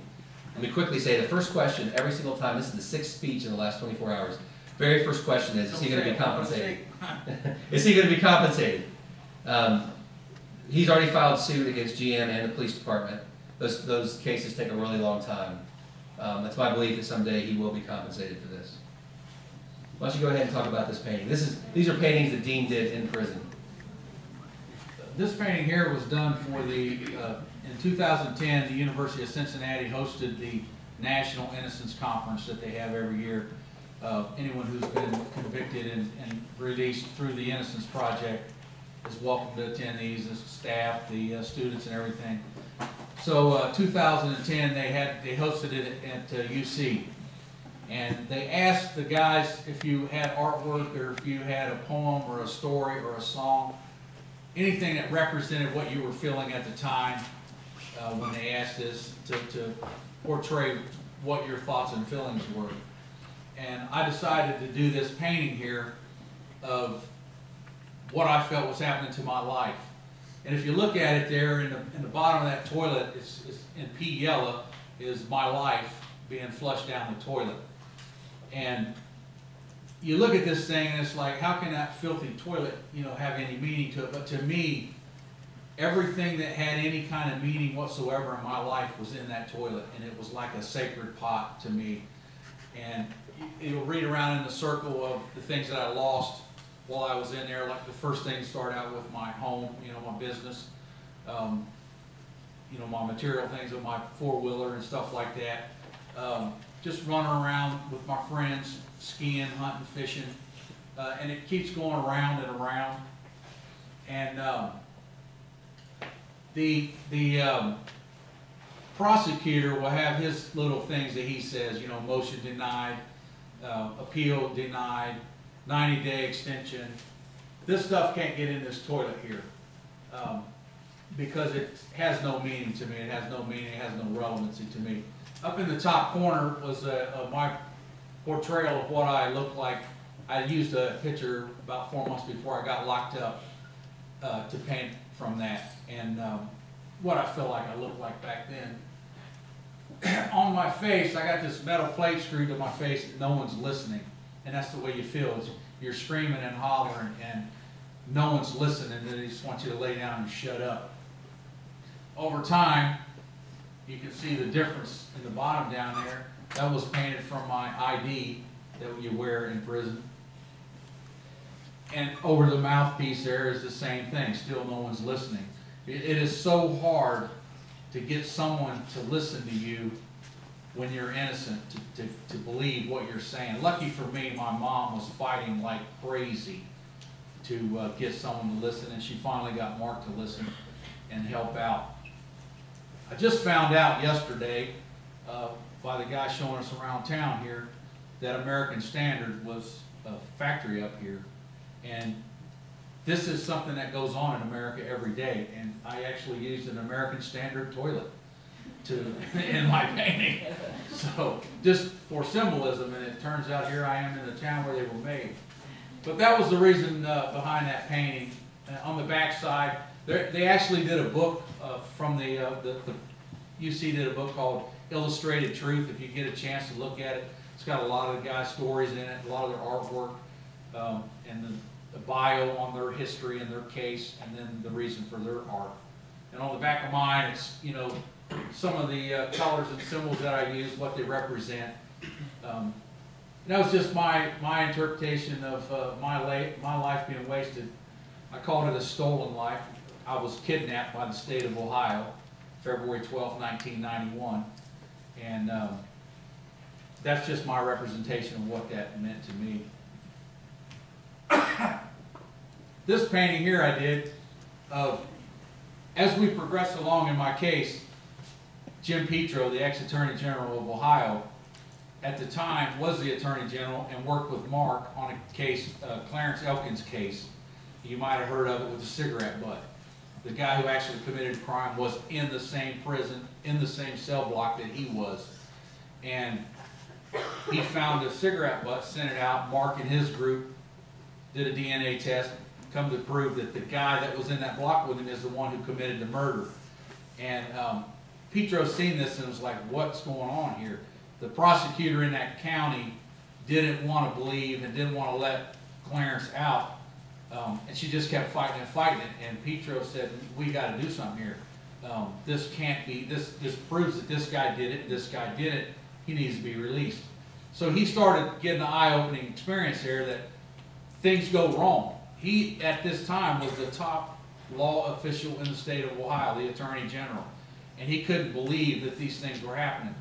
Let me quickly say the first question every single time, this is the sixth speech in the last 24 hours. Very first question is, is he going to be compensated? *laughs* is he going to be compensated? Um, he's already filed suit against GM and the police department. Those, those cases take a really long time. Um, it's my belief that someday he will be compensated for this. Why don't you go ahead and talk about this painting? This is, these are paintings that Dean did in prison. This painting here was done for the, uh, in 2010, the University of Cincinnati hosted the National Innocence Conference that they have every year. Uh, Anyone who's been convicted and and released through the Innocence Project is welcome to attend these, the staff, the uh, students and everything. So, uh, 2010, they had, they hosted it at uh, UC. And they asked the guys if you had artwork or if you had a poem or a story or a song, anything that represented what you were feeling at the time, uh, when they asked us to, to portray what your thoughts and feelings were. And I decided to do this painting here of what I felt was happening to my life. And if you look at it there in the, in the bottom of that toilet, it's, it's in pea yellow, is my life being flushed down the toilet. And you look at this thing and it's like, how can that filthy toilet, you know, have any meaning to it? But to me, everything that had any kind of meaning whatsoever in my life was in that toilet, and it was like a sacred pot to me. And you'll read around in the circle of the things that I lost while I was in there. Like the first thing start out with my home, you know, my business, um, you know, my material things with my four wheeler and stuff like that. Um, just running around with my friends, skiing, hunting, fishing, uh, and it keeps going around and around. And um, the the um, prosecutor will have his little things that he says, you know, motion denied, uh, appeal denied, 90 day extension. This stuff can't get in this toilet here um, because it has no meaning to me. It has no meaning. It has no relevancy to me. Up in the top corner was uh, uh, my portrayal of what I looked like. I used a picture about four months before I got locked up uh, to paint from that and um, what I feel like I looked like back then. *clears throat* On my face, I got this metal plate screwed to my face and no one's listening. And that's the way you feel. Is you're screaming and hollering and no one's listening. And they just want you to lay down and shut up. Over time, you can see the difference in the bottom down there. That was painted from my ID that you wear in prison. And over the mouthpiece there is the same thing. Still no one's listening. It, it is so hard to get someone to listen to you when you're innocent, to, to, to believe what you're saying. Lucky for me, my mom was fighting like crazy to uh, get someone to listen, and she finally got Mark to listen and help out. I just found out yesterday uh, by the guy showing us around town here that American Standard was a factory up here. And this is something that goes on in America every day. And I actually used an American Standard toilet to *laughs* in my painting. So just for symbolism, and it turns out here I am in the town where they were made. But that was the reason uh, behind that painting. Uh, on the back side, they actually did a book uh, from the, uh, the, the UC did a book called Illustrated Truth. If you get a chance to look at it, it's got a lot of the guys' stories in it, a lot of their artwork, um, and the, the bio on their history and their case, and then the reason for their art. And on the back of mine, it's you know some of the uh, colors and symbols that I use, what they represent. Um, that was just my my interpretation of uh, my la- my life being wasted. I called it a stolen life. I was kidnapped by the state of Ohio, February 12, 1991, and um, that's just my representation of what that meant to me. This painting here I did of as we progress along in my case, Jim Petro, the ex-attorney general of Ohio, at the time was the attorney general and worked with Mark on a case, uh, Clarence Elkins case. You might have heard of it with the cigarette butt. The guy who actually committed a crime was in the same prison, in the same cell block that he was. And he found a cigarette butt, sent it out, Mark and his group did a DNA test, come to prove that the guy that was in that block with him is the one who committed the murder. And um, Petro seen this and was like, what's going on here? The prosecutor in that county didn't want to believe and didn't want to let Clarence out. Um, and she just kept fighting and fighting. And Petro said, we got to do something here. Um, this can't be, this, this proves that this guy did it, this guy did it. He needs to be released. So he started getting the eye-opening experience here that things go wrong. He, at this time, was the top law official in the state of Ohio, the Attorney General. And he couldn't believe that these things were happening.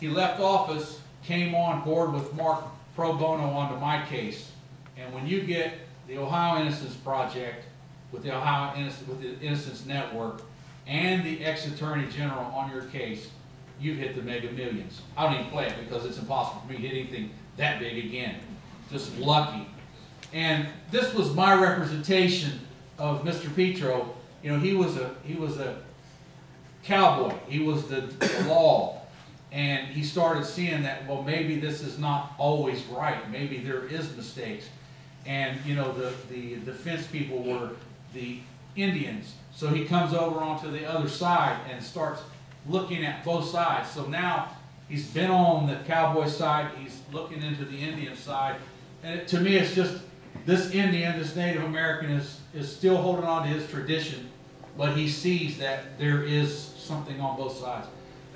He left office, came on board with Mark pro bono onto my case. And when you get the Ohio Innocence Project with the Ohio Innocence, with the Innocence Network and the ex-attorney general on your case, you've hit the mega millions. I don't even play it because it's impossible for me to hit anything that big again. Just lucky. And this was my representation of Mr. Petro. You know, he was a, he was a cowboy. He was the, the *coughs* law. And he started seeing that, well, maybe this is not always right. Maybe there is mistakes. And, you know, the, the defense people were the Indians. So he comes over onto the other side and starts looking at both sides. So now he's been on the cowboy side, he's looking into the Indian side. And it, to me, it's just, this Indian, this Native American is, is still holding on to his tradition, but he sees that there is something on both sides.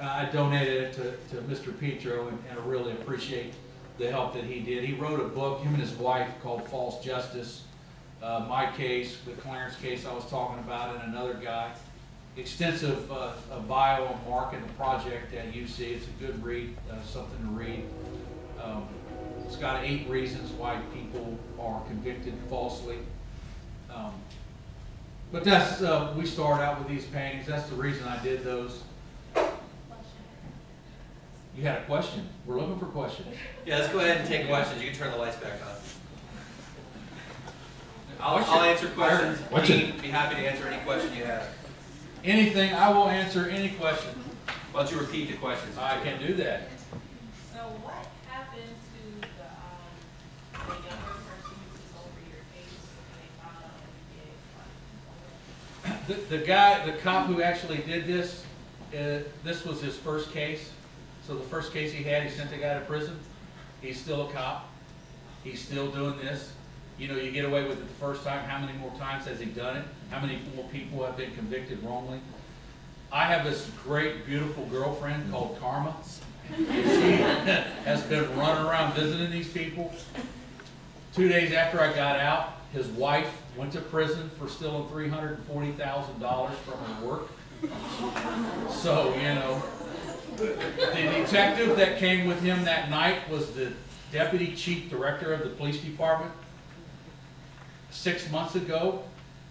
Uh, I donated it to, to Mr. Petro and, and I really appreciate the help that he did. He wrote a book, him and his wife, called False Justice. Uh, my case, the Clarence case I was talking about, and another guy. Extensive, uh, bio on Mark and the project at UC. It's a good read, uh, something to read. Um, it's got eight reasons why people are convicted falsely. Um, but that's, uh, we start out with these paintings. That's the reason I did those. You had a question? We're looking for questions. Yeah, let's go ahead and take questions. You can turn the lights back on. I'll, I'll answer questions. Question. Dean, be happy to answer any question you have. Anything, I will answer any question. Why don't you repeat the questions? I can do that. So what happened to the, um, the younger person who was over your case when they found out that you did, like, The, the guy, the cop who actually did this, uh, this was his first case. So the first case he had, he sent the guy to prison. He's still a cop. He's still doing this. You know, you get away with it the first time, how many more times has he done it? How many more people have been convicted wrongly? I have this great, beautiful girlfriend called Karma. And she *laughs* has been running around visiting these people. Two days after I got out, his wife went to prison for stealing three hundred and forty thousand dollars from her work. So, you know, the detective that came with him that night was the deputy chief director of the police department. Six months ago,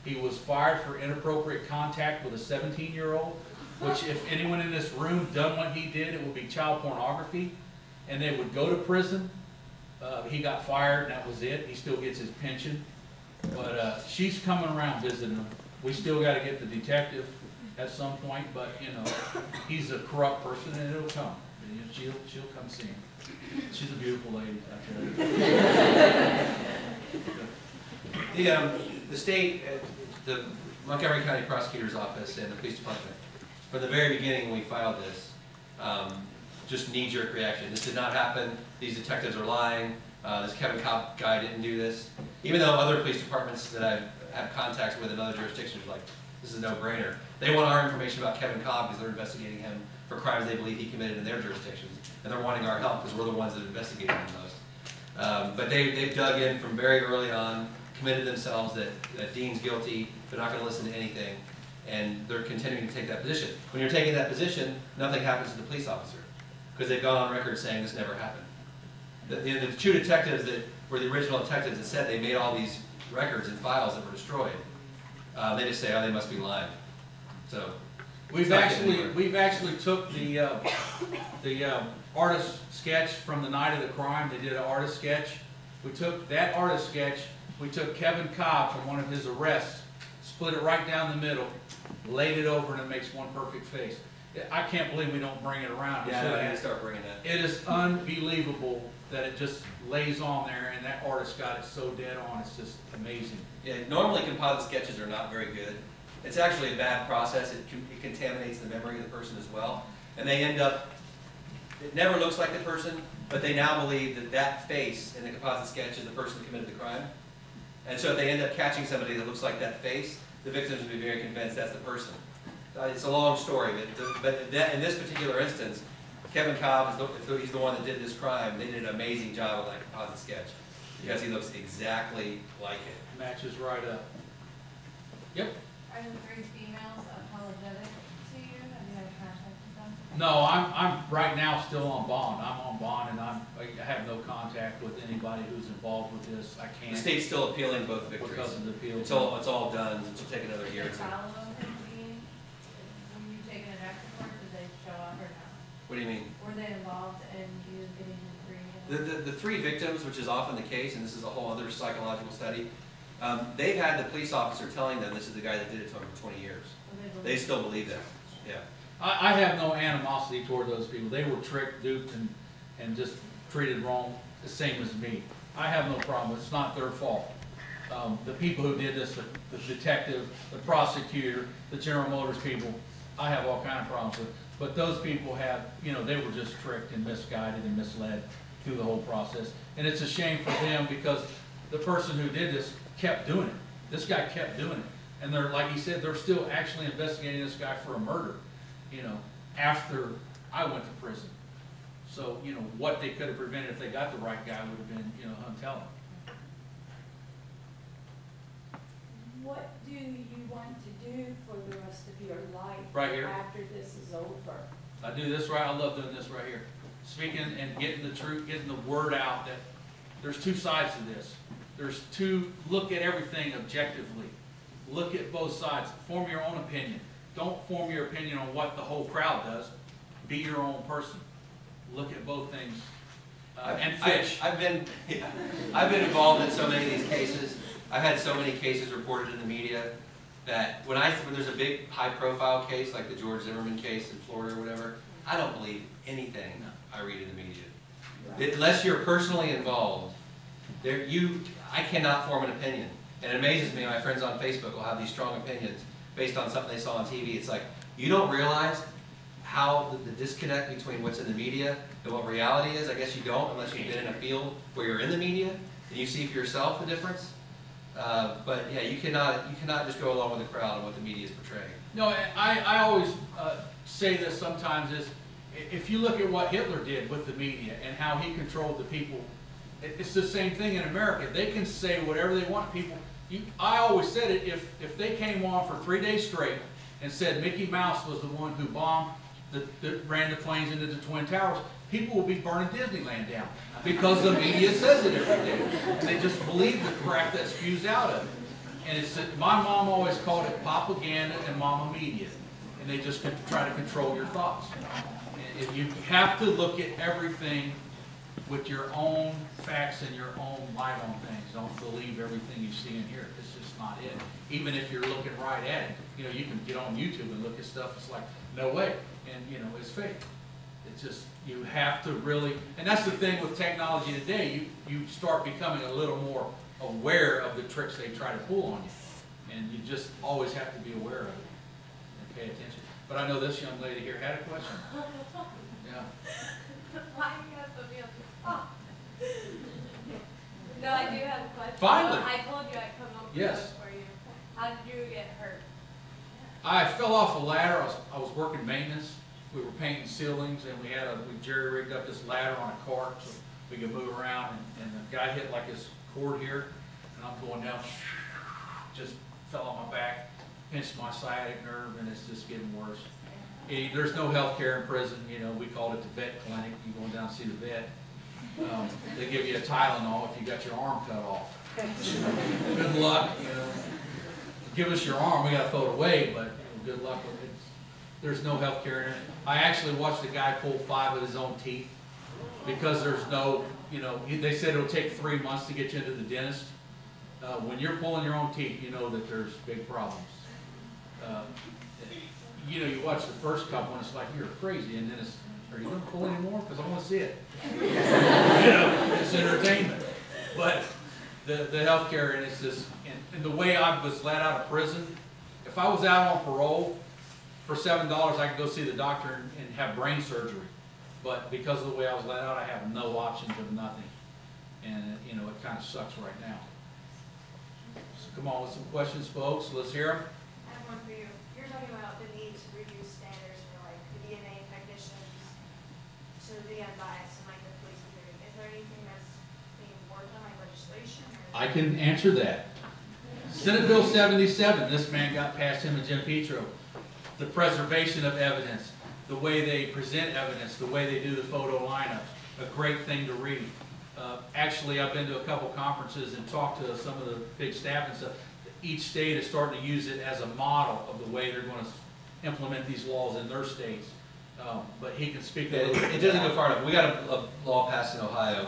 he was fired for inappropriate contact with a seventeen-year-old, which if anyone in this room done what he did, it would be child pornography, and they would go to prison. Uh, he got fired, and that was it. He still gets his pension. But, uh, she's coming around visiting him. We still gotta get the detective at some point, but, you know, he's a corrupt person, and it'll come. She'll, she'll come see him. She's a beautiful lady, I tell you. *laughs* The, um, the state, uh, the Montgomery County Prosecutor's Office and the Police Department, from the very beginning when we filed this, um, just knee-jerk reaction. This did not happen. These detectives are lying. Uh, this Kevin Cobb guy didn't do this. Even though other police departments that I've contacts with in other jurisdictions are like, this is a no-brainer. They want our information about Kevin Cobb because they're investigating him for crimes they believe he committed in their jurisdictions. And they're wanting our help because we're the ones that investigate him most. Um, but they, they've dug in from very early on, committed themselves that, that Dean's guilty, they're not gonna listen to anything, and they're continuing to take that position. When you're taking that position, nothing happens to the police officer, because they've gone on record saying this never happened. The, the, two detectives that were the original detectives that said they made all these records and files that were destroyed, uh, they just say, oh, they must be lying. So, We've It's not getting actually, we've actually took the, uh, the, uh, artist sketch from the night of the crime, they did an artist sketch. We took that artist sketch, we took Kevin Cobb from one of his arrests, split it right down the middle, laid it over, and it makes one perfect face. I can't believe we don't bring it around. Yeah, I need to start bringing that. It is unbelievable that it just lays on there, and that artist got it so dead on, it's just amazing. Yeah, normally composite sketches are not very good. It's actually a bad process. It, it contaminates the memory of the person as well. And they end up, it never looks like the person, but they now believe that that face in the composite sketch is the person that committed the crime. And so if they end up catching somebody that looks like that face, the victims would be very convinced that's the person. Uh, it's a long story, but, the, but that, in this particular instance, Kevin Cobb is the, he's the one that did this crime. They did an amazing job with that composite sketch because he looks exactly like it. Matches right up. Yep, Are the three females apologetic to you? Have you had contact with them? No, I'm, I'm right now still on bond. I'm on bond and I'm, I have no contact with anybody who's involved with this. I can't The state's still appealing both victories. because of the appeal. It's all, it's all done, it'll take another year or Did two. they follow him being, were you taking it back to court, did they show up or not? What do you mean? Were they involved in you getting him The, free? the, the three victims, which is often the case, and this is a whole other psychological study, um, they've had the police officer telling them this is the guy that did it to them for twenty years. They still believe that, yeah. I, I have no animosity toward those people. They were tricked, duped, and, and just treated wrong, the same as me. I have no problem. It's not their fault. Um, the people who did this, the, the detective, the prosecutor, the General Motors people, I have all kind of problems with. But those people have, you know, they were just tricked and misguided and misled through the whole process. And it's a shame for them because the person who did this kept doing it. This guy kept doing it. And they're, like he said, they're still actually investigating this guy for a murder, you know, after I went to prison. So, you know, what they could have prevented if they got the right guy would have been, you know, I'm telling. What do you want do for the rest of your life? Right here. After this is over? I do this right, I love doing this right here. Speaking and getting the truth, getting the word out that there's two sides to this. There's two, look at everything objectively. Look at both sides, form your own opinion. Don't form your opinion on what the whole crowd does. Be your own person. Look at both things. Uh, and I- fish. I've been, *laughs* yeah, I've been involved in so many of these cases. I've had so many cases reported in the media that when I, when there's a big high-profile case, like the George Zimmerman case in Florida or whatever, I don't believe anything I read in the media. Unless you're personally involved, there, you, I cannot form an opinion. And it amazes me, my friends on Facebook will have these strong opinions based on something they saw on TV. It's like, you don't realize how the- the disconnect between what's in the media and what reality is. I guess you don't unless you've been in a field where you're in the media and you see for yourself the difference. Uh, but yeah, you cannot, you cannot just go along with the crowd and what the media is portraying. No, I, I always uh, say this sometimes is, if you look at what Hitler did with the media and how he controlled the people, it's the same thing in America. They can say whatever they want. People, you, I always said it, if, if they came on for three days straight and said Mickey Mouse was the one who bombed, the, that ran the planes into the Twin Towers, people will be burning Disneyland down because the media says it every day. And they just believe the crap that spews out of it. And it's, my mom always called it propaganda and mama media. And they just try to control your thoughts. And you have to look at everything with your own facts and your own light on things. Don't believe everything you see in here. It's just not it. Even if you're looking right at it, you know, you can get on YouTube and look at stuff. It's like, no way. And, you know, it's fake. It's just, you have to really, and that's the thing with technology today, you, you start becoming a little more aware of the tricks they try to pull on you. And you just always have to be aware of it and pay attention. But I know this young lady here had a question. Yeah. *laughs* Why you have to me on the spot? No, I do have a question. Finally. I told you I'd come over Yes. for you. How did you get hurt? I fell off a ladder, I was, I was working maintenance, we were painting ceilings, and we had a, we jerry rigged up this ladder on a cart, so we could move around, and, and the guy hit like his cord here, and I'm going down, just fell on my back, pinched my sciatic nerve, and it's just getting worse. Eh, there's no health care in prison, you know, we called it the vet clinic, you go down and see the vet. Um, they give you a Tylenol if you got your arm cut off. *laughs* Good luck, you know give us your arm, we gotta throw it away, but you know, good luck with it. There's no health care in it. I actually watched a guy pull five of his own teeth because there's no, you know, they said it'll take three months to get you into the dentist. Uh, when you're pulling your own teeth, you know that there's big problems. Uh, You know, you watch the first couple and it's like, you're crazy, and then it's, are you gonna pull anymore? Cause I wanna see it. You know, it's entertainment. But the, the healthcare, and it's just, and, and the way I was let out of prison, if I was out on parole, for seven dollars, I could go see the doctor and, and have brain surgery. But because of the way I was let out, I have no options of nothing. And, you know, it kinda sucks right now. So come on with some questions, folks, let's hear them. I have one for you. You're talking about the need to reduce standards for like the DNA technicians to be unbiased and like the police and everything. Is there anything that's being worked on, like legislation? I can answer that. Senate Bill seventy-seven, this man got past him and Jim Petro. The preservation of evidence, the way they present evidence, the way they do the photo lineups, a great thing to read. Uh, Actually, I've been to a couple conferences and talked to some of the big staff and stuff. Each state is starting to use it as a model of the way they're gonna implement these laws in their states. Um, But he can speak a It, it doesn't go far enough. We got a, a law passed in Ohio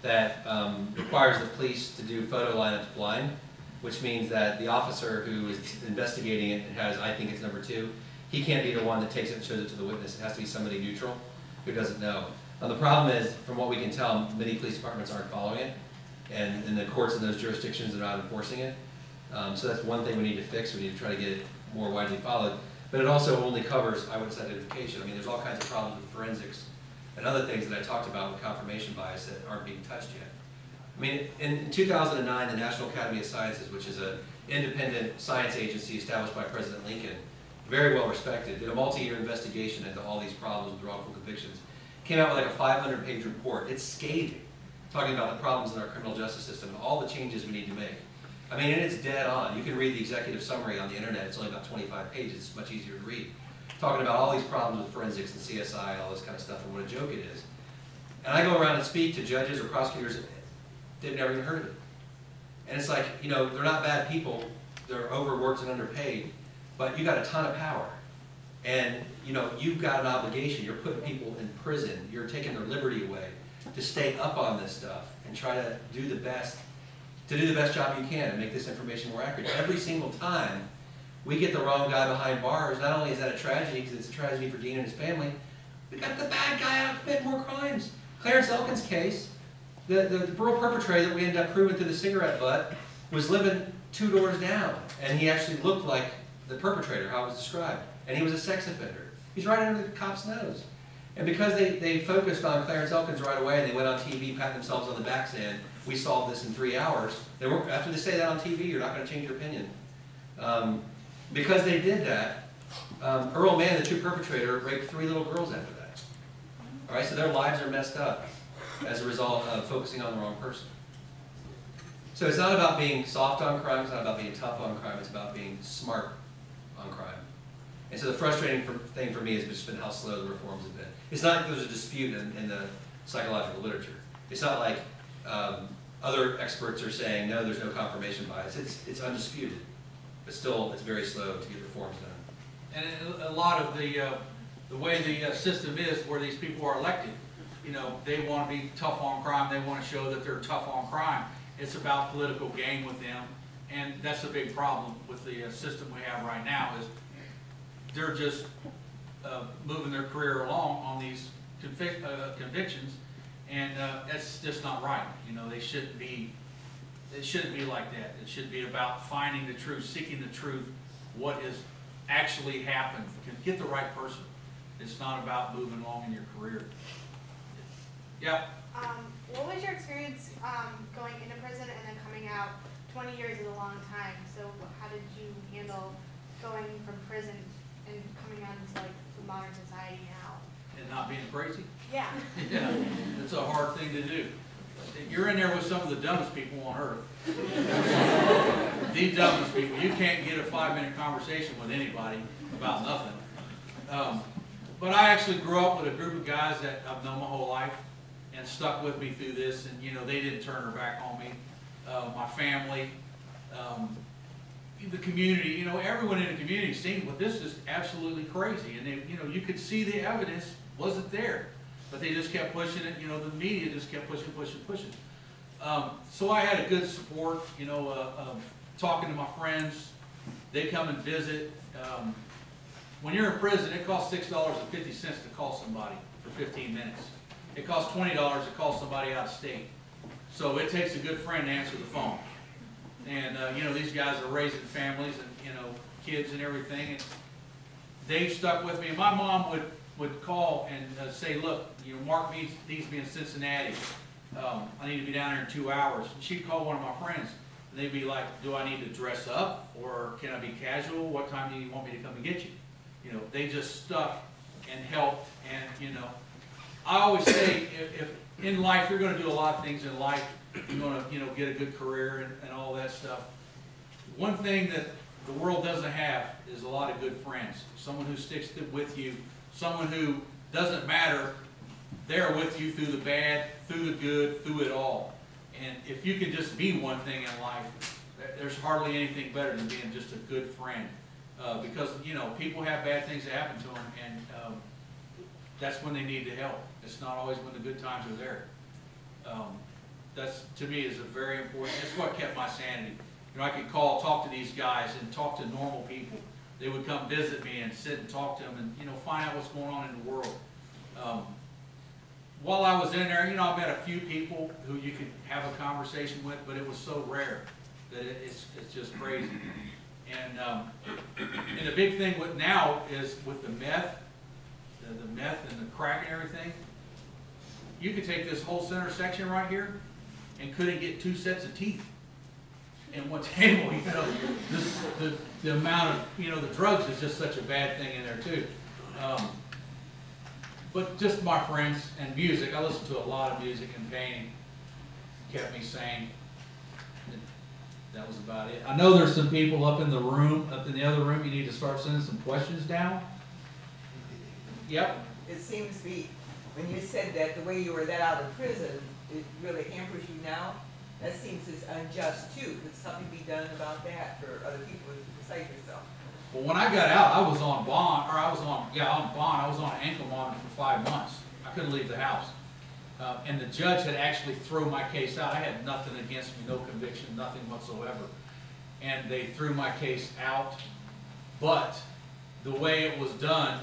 that, um, requires the police to do photo lineups blind, which means that the officer who is investigating it has, I think it's number two, he can't be the one that takes it and shows it to the witness. It has to be somebody neutral who doesn't know. Now, the problem is, from what we can tell, many police departments aren't following it, and, and the courts in those jurisdictions are not enforcing it. Um, so that's one thing we need to fix. We need to try to get it more widely followed. But it also only covers eyewitness identification. I mean, there's all kinds of problems with forensics and other things that I talked about with confirmation bias that aren't being touched yet. I mean, in 2009, the National Academy of Sciences, which is an independent science agency established by President Lincoln, very well respected, did a multi-year investigation into all these problems with wrongful convictions. Came out with like a 500-page report. It's scathing, talking about the problems in our criminal justice system and all the changes we need to make. I mean, and it's dead on. You can read the executive summary on the internet. It's only about 25 pages. It's much easier to read. Talking about all these problems with forensics and CSI all this kind of stuff and what a joke it is. And I go around and speak to judges or prosecutors they've never even heard of it. And it's like, you know, they're not bad people. They're overworked and underpaid, but you got a ton of power. And, you know, you've got an obligation. You're putting people in prison. You're taking their liberty away to stay up on this stuff and try to do the best to do the best job you can and make this information more accurate. Every single time we get the wrong guy behind bars, not only is that a tragedy, because it's a tragedy for Dean and his family, we got the bad guy out committing more crimes. Clarence Elkins' case, the, the, the real perpetrator that we ended up proving through the cigarette butt was living two doors down, and he actually looked like the perpetrator, how it was described, and he was a sex offender. He's right under the cop's nose. And because they, they focused on Clarence Elkins right away, and they went on TV, patting themselves on the back saying, we solved this in three hours, they were, after they say that on TV, you're not gonna change your opinion. Um, because they did that, um, Earl Mann, the true perpetrator, raped three little girls after that. All right, so their lives are messed up as a result of focusing on the wrong person. So it's not about being soft on crime, it's not about being tough on crime, it's about being smart on crime. And so the frustrating for, thing for me has just been how slow the reforms have been. It's not like there's a dispute in, in the psychological literature. It's not like um, other experts are saying, no, there's no confirmation bias. It's, it's undisputed. But still, it's very slow to get reforms done. And a- lot of the, uh, the way the uh, system is where these people are elected, you know, they want to be tough on crime, they want to show that they're tough on crime. It's about political gain with them, and that's a big problem with the uh, system we have right now is they're just uh, moving their career along on these convic- uh, convictions, and uh, that's just not right. You know, they shouldn't be, it shouldn't be like that. It should be about finding the truth, seeking the truth, what has actually happened. Get the right person. It's not about moving along in your career. Yeah, Um, what was your experience, um, going into prison and then coming out? Twenty years is a long time, so how did you handle going from prison and coming out into like the modern society now? and not being crazy. Yeah. *laughs* Yeah, it's a hard thing to do. You're in there with some of the dumbest people on earth. *laughs* The dumbest people. You can't get a five-minute conversation with anybody about nothing. Um, But I actually grew up with a group of guys that I've known my whole life and stuck with me through this, and, you know, they didn't turn their back on me. Uh, My family, um, the community, you know, everyone in the community seen, well, this is absolutely crazy. And they, you know, you could see the evidence wasn't there, but they just kept pushing it, you know, the media just kept pushing, pushing, pushing. Um, so I had a good support, you know, uh, um, talking to my friends, they come and visit. Um, when you're in prison, it costs six dollars and fifty cents to call somebody for fifteen minutes. It costs twenty dollars to call somebody out of state. So it takes a good friend to answer the phone. And, uh, you know, these guys are raising families and, you know, kids and everything, and they've stuck with me. And my mom would, would call and uh, say, look, you know, Mark needs, needs me in Cincinnati. Um, I need to be down there in two hours. And she'd call one of my friends, and they'd be like, do I need to dress up, or can I be casual? What time do you want me to come and get you? You know, they just stuck and helped, and, you know, I always say, if, if, in life, you're gonna do a lot of things in life, you're gonna, you know, get a good career and, and all that stuff. One thing that the world doesn't have is a lot of good friends, someone who sticks with you, someone who doesn't matter, they're with you through the bad, through the good, through it all. And if you can just be one thing in life, there's hardly anything better than being just a good friend. Uh, because, you know, people have bad things that happen to them, and, um, that's when they need the help. It's not always when the good times are there. Um, that's, to me, is a very important, that's what kept my sanity. You know, I could call, talk to these guys and talk to normal people. They would come visit me and sit and talk to them and, you know, find out what's going on in the world. Um, while I was in there, you know, I met a few people who you could have a conversation with, but it was so rare that it, it's, it's just crazy. And, um, and the big thing with now is with the meth, the, the meth and the crack and everything, you could take this whole center section right here and couldn't get two sets of teeth in one *laughs* table, you know. This, the, the amount of, you know, the drugs is just such a bad thing in there too. Um, but just my friends and music, I listen to a lot of music and painting, kept me sane. That was about it. I know there's some people up in the room, up in the other room, you need to start sending some questions down. Yep, It seems to be, when you said that, the way you were let out of prison, it really hampers you now. That seems as unjust too. Could something be done about that for other people besides yourself? Well, when I got out, I was on bond, or I was on, yeah, on bond, I was on an ankle monitor for five months. I couldn't leave the house. Uh, and the judge had actually thrown my case out. I had nothing against me, no conviction, nothing whatsoever. And they threw my case out. But the way it was done,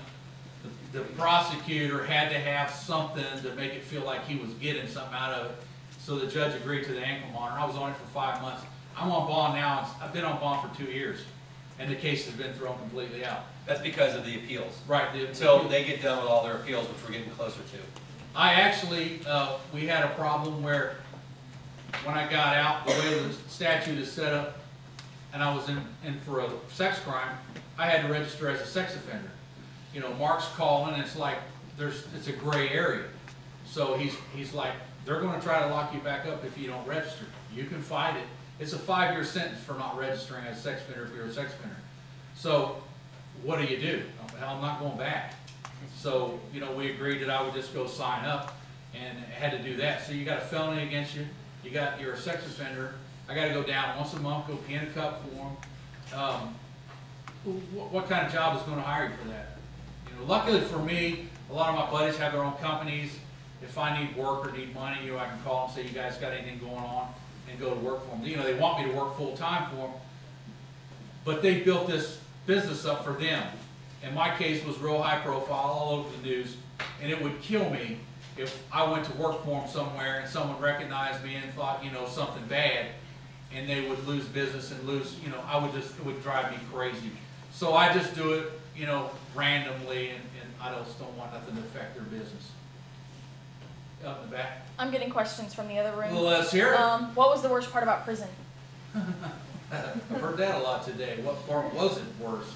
the prosecutor had to have something to make it feel like he was getting something out of it. So the judge agreed to the ankle monitor. I was on it for five months. I'm on bond now. I've been on bond for two years. And the case has been thrown completely out. That's because of the appeals. Right. the- Until they get done with all their appeals, which we're getting closer to. I actually, uh, we had a problem where, when I got out, the way the statute is set up, and I was in, in for a sex crime, I had to register as a sex offender. You know, Mark's calling, it's like, there's, it's a gray area. So he's, he's like, they're gonna try to lock you back up if you don't register. You can fight it. It's a five-year sentence for not registering as a sex offender if you're a sex offender. So, what do you do? I'm not going back. So, you know, we agreed that I would just go sign up and had to do that. So you got a felony against you, you got, you're a sex offender, I gotta go down once a month, go pee a cup for them. Um, what, what kind of job is gonna hire you for that? Luckily for me, a lot of my buddies have their own companies. If I need work or need money, you know, I can call and say, you guys got anything going on? And go to work for them. You know, they want me to work full-time for them, but they built this business up for them. And my case was real high profile, all over the news, and it would kill me if I went to work for them somewhere and someone recognized me and thought, you know, something bad, and they would lose business and lose, you know, I would just, it would drive me crazy. So I just do it, you know, randomly, and, and I just don't want nothing to affect their business. Up in the back. I'm getting questions from the other room. Well, let's hear it. Um, what was the worst part about prison? *laughs* I've heard that a lot today. What part was it worse?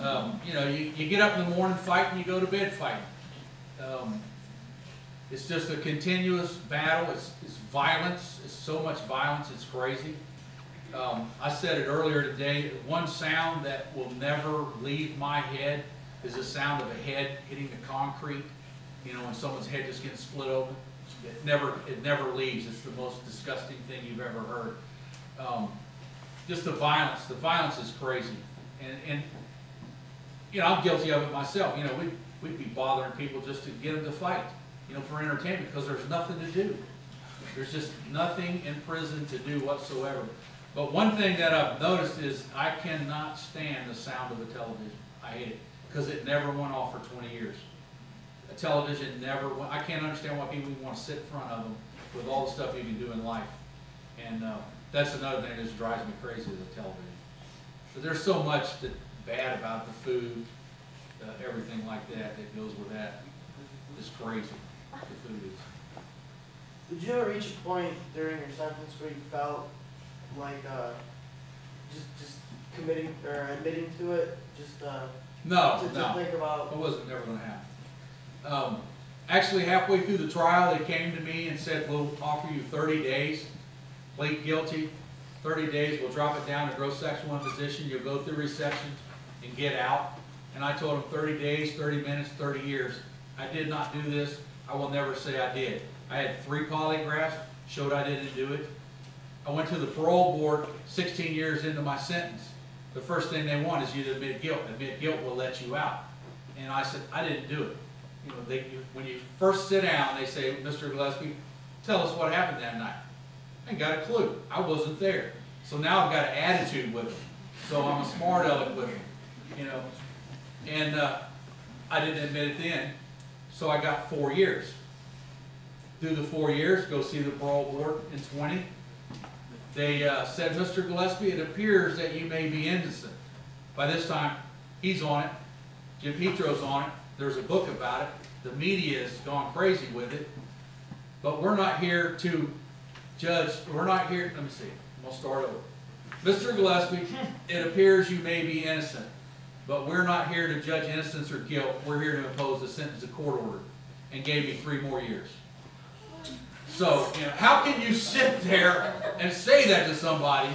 Um, you know, you, you get up in the morning fighting, you go to bed fighting. Um, it's just a continuous battle. It's, it's violence. It's so much violence. It's crazy. Um, I said it earlier today. One sound that will never leave my head is the sound of a head hitting the concrete. You know, when someone's head just getting split open. It never, it never leaves. It's the most disgusting thing you've ever heard. Um, just the violence. The violence is crazy. And, and, you know, I'm guilty of it myself. You know, we, we'd be bothering people just to get them to fight, you know, for entertainment, because there's nothing to do. There's just nothing in prison to do whatsoever. But one thing that I've noticed is I cannot stand the sound of a television. I hate it, because it never went off for twenty years. A television never, went- I can't understand why people want to sit in front of them with all the stuff you can do in life. And, uh, that's another thing that just drives me crazy with the television. But there's so much that bad about the food, uh, everything like that that goes with that. It's crazy, the food is. Did you ever reach a point during your sentence where you felt like uh, just just committing or admitting to it, just uh, No, to, to no. think about? It wasn't never gonna happen. Um, actually, halfway through the trial, they came to me and said, we'll offer you thirty days, plead guilty, thirty days, we'll drop it down to gross sexual imposition, you'll go through reception and get out. and I told them thirty days, thirty minutes, thirty years. I did not do this, I will never say I did. I had three polygraphs, showed I didn't do it. I went to the parole board sixteen years into my sentence. The first thing they want is you to admit guilt, admit guilt will let you out. And I said, I didn't do it. You know, they, when you first sit down, they say, Mr. Gillespie, tell us what happened that night. I got a clue, I wasn't there. So now I've got an attitude with them, so I'm a smart aleck with them, you know? And, uh, I didn't admit it then, so I got four years. Do the four years, go see the parole board in twenty. They, uh, said, Mr. Gillespie, it appears that you may be innocent. By this time, he's on it, Jim Petro's on it, there's a book about it, the media's gone crazy with it. But we're not here to judge, we're not here, let me see, we'll start over. Mr. Gillespie, it appears you may be innocent, but we're not here to judge innocence or guilt, we're here to impose a sentence of court order, and gave you three more years. So, you know, how can you sit there and say that to somebody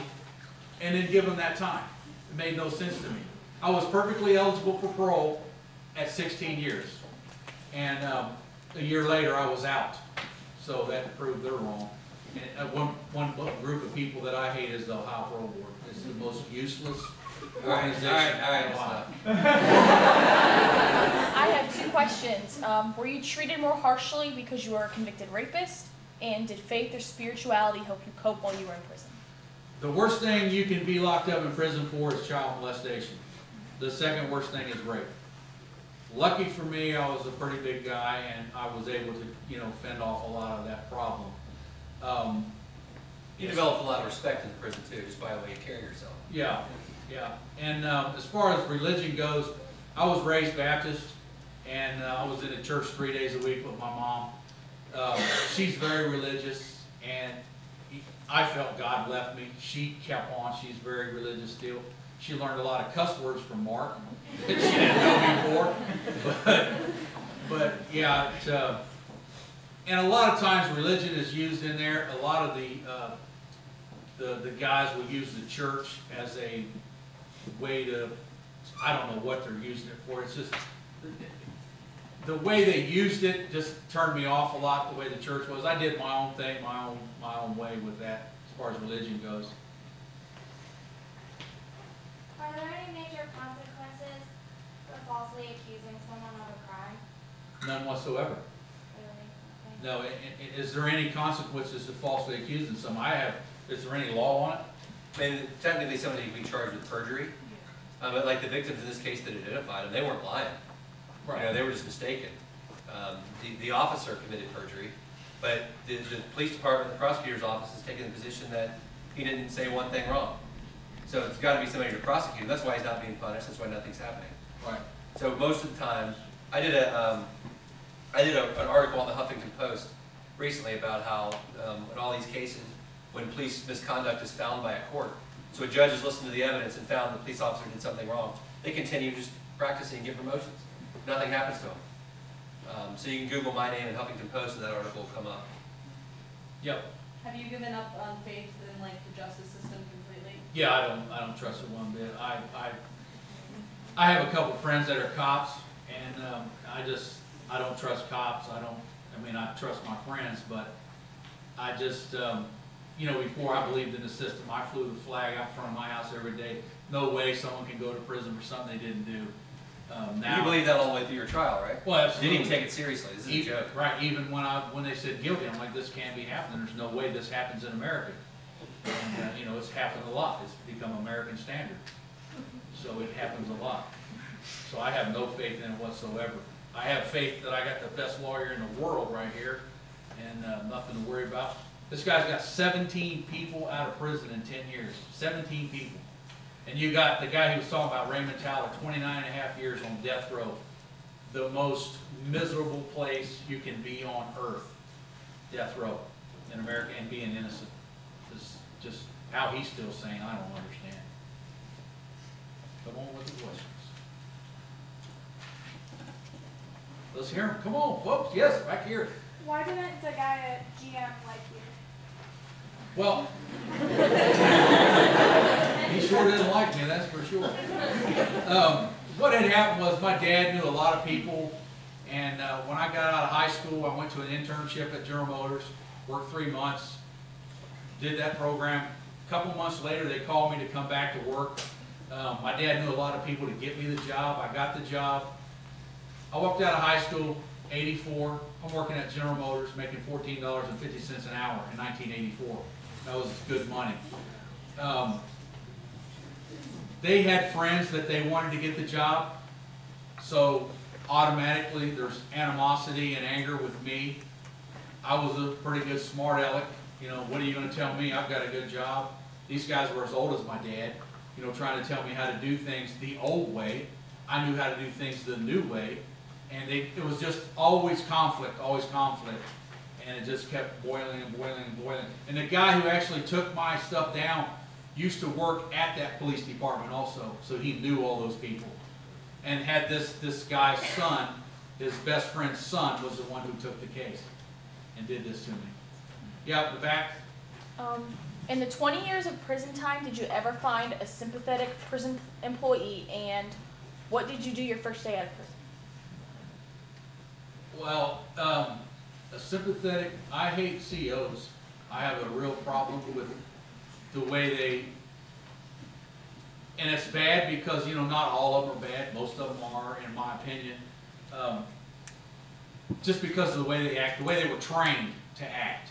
and then give them that time? It made no sense to me. I was perfectly eligible for parole at sixteen years. And, um, a year later, I was out. So that proved they're wrong. And, uh, one, one group of people that I hate is the Ohio Parole Board. It's the most useless All right, all organization. right, all right, in that's Ohio. enough. I have two questions. Um, were you treated more harshly because you were a convicted rapist? And did faith or spirituality help you cope while you were in prison? The worst thing you can be locked up in prison for is child molestation. The second worst thing is rape. Lucky for me, I was a pretty big guy and I was able to, you know, fend off a lot of that problem. Um, You develop a lot of respect in the prison too, just by the way you carry yourself. Yeah, yeah. And um, as far as religion goes, I was raised Baptist, and uh, I was in a church three days a week with my mom. Uh, she's very religious, and I felt God left me. She kept on. She's very religious still. She learned a lot of cuss words from Mark *laughs* that she didn't know before. But, but yeah, it, uh, and a lot of times religion is used in there. A lot of the uh, the, the guys will use the church as a way to, I don't know what they're using it for, it's just, the way they used it just turned me off a lot, the way the church was. I did my own thing, my own, my own way with that, as far as religion goes. Are there any major consequences for falsely accusing someone of a crime? None whatsoever. Really? Okay. No, i- i- is there any consequences to falsely accusing someone? I have, is there any law on it? I mean, technically somebody could be charged with perjury, uh, but like the victims in this case that identified them, they weren't lying. You know, they were just mistaken. Um, the, the officer committed perjury, but the, the police department, the prosecutor's office has taken the position that he didn't say one thing wrong. So it's gotta be somebody to prosecute, that's why he's not being punished, that's why nothing's happening. Right. So most of the time, I did a, um, I did a, an article on the Huffington Post recently about how, um, in all these cases, when police misconduct is found by a court, so a judge has listened to the evidence and found the police officer did something wrong, they continue just practicing and get promotions. Nothing happens to them. Um, so you can Google my name and Huffington Post and that article will come up. Yep. Have you given up on faith in like the justice system completely? Yeah, I don't, I don't trust it one bit. I, I, I have a couple friends that are cops, and, um, I just, I don't trust cops, I don't, I mean, I trust my friends, but I just, um, you know, before I believed in the system, I flew the flag out front of my house every day. No way someone can go to prison for something they didn't do. Um, now. You believe that all the way through your trial, right? Well, You absolutely. didn't even take it seriously, this is a joke. Right, even when I, when they said guilty, I'm like, this can't be happening, there's no way this happens in America. And, uh, you know, it's happened a lot, it's become American standard, so it happens a lot. So I have no faith in it whatsoever. I have faith that I got the best lawyer in the world right here, and, uh, nothing to worry about. This guy's got seventeen people out of prison in ten years, seventeen people. And you got the guy who was talking about, Raymond Towler, 29 and a half years on death row. The most miserable place you can be on earth, death row in America, and being innocent. Is just how he's still saying, I don't understand. Come on with the questions. Let's hear him. Come on, folks. Yes, back here. Why didn't the guy at GM like you? Well, *laughs* he sure didn't like me, that's for sure. Um, what had happened was my dad knew a lot of people, and uh, when I got out of high school, I went to an internship at General Motors, worked three months, did that program. A Couple months later, they called me to come back to work. Um, my dad knew a lot of people to get me the job. I got the job. I walked out of high school, 84. I'm working at General Motors, making $14.50 an hour in 1984. That was good money. Um, they had friends that they wanted to get the job, so automatically there's animosity and anger with me. I was a pretty good smart aleck, you know, what are you gonna tell me? I've got a good job. These guys were as old as my dad, you know, trying to tell me how to do things the old way. I knew how to do things the new way, and they, it was just always conflict, always conflict. And it just kept boiling and boiling and boiling. And the guy who actually took my stuff down used to work at that police department also, so he knew all those people. And had this, this guy's son, his best friend's son, was the one who took the case and did this to me. Yeah, the back, Um, in the 20 years of prison time, did you ever find a sympathetic prison employee? And what did you do your first day out of prison? well, um, a sympathetic, I hate COs. I have a real problem with the way they, and it's bad because, you know, not all of them are bad, most of them are, in my opinion. Um, just because of the way they act, the way they were trained to act.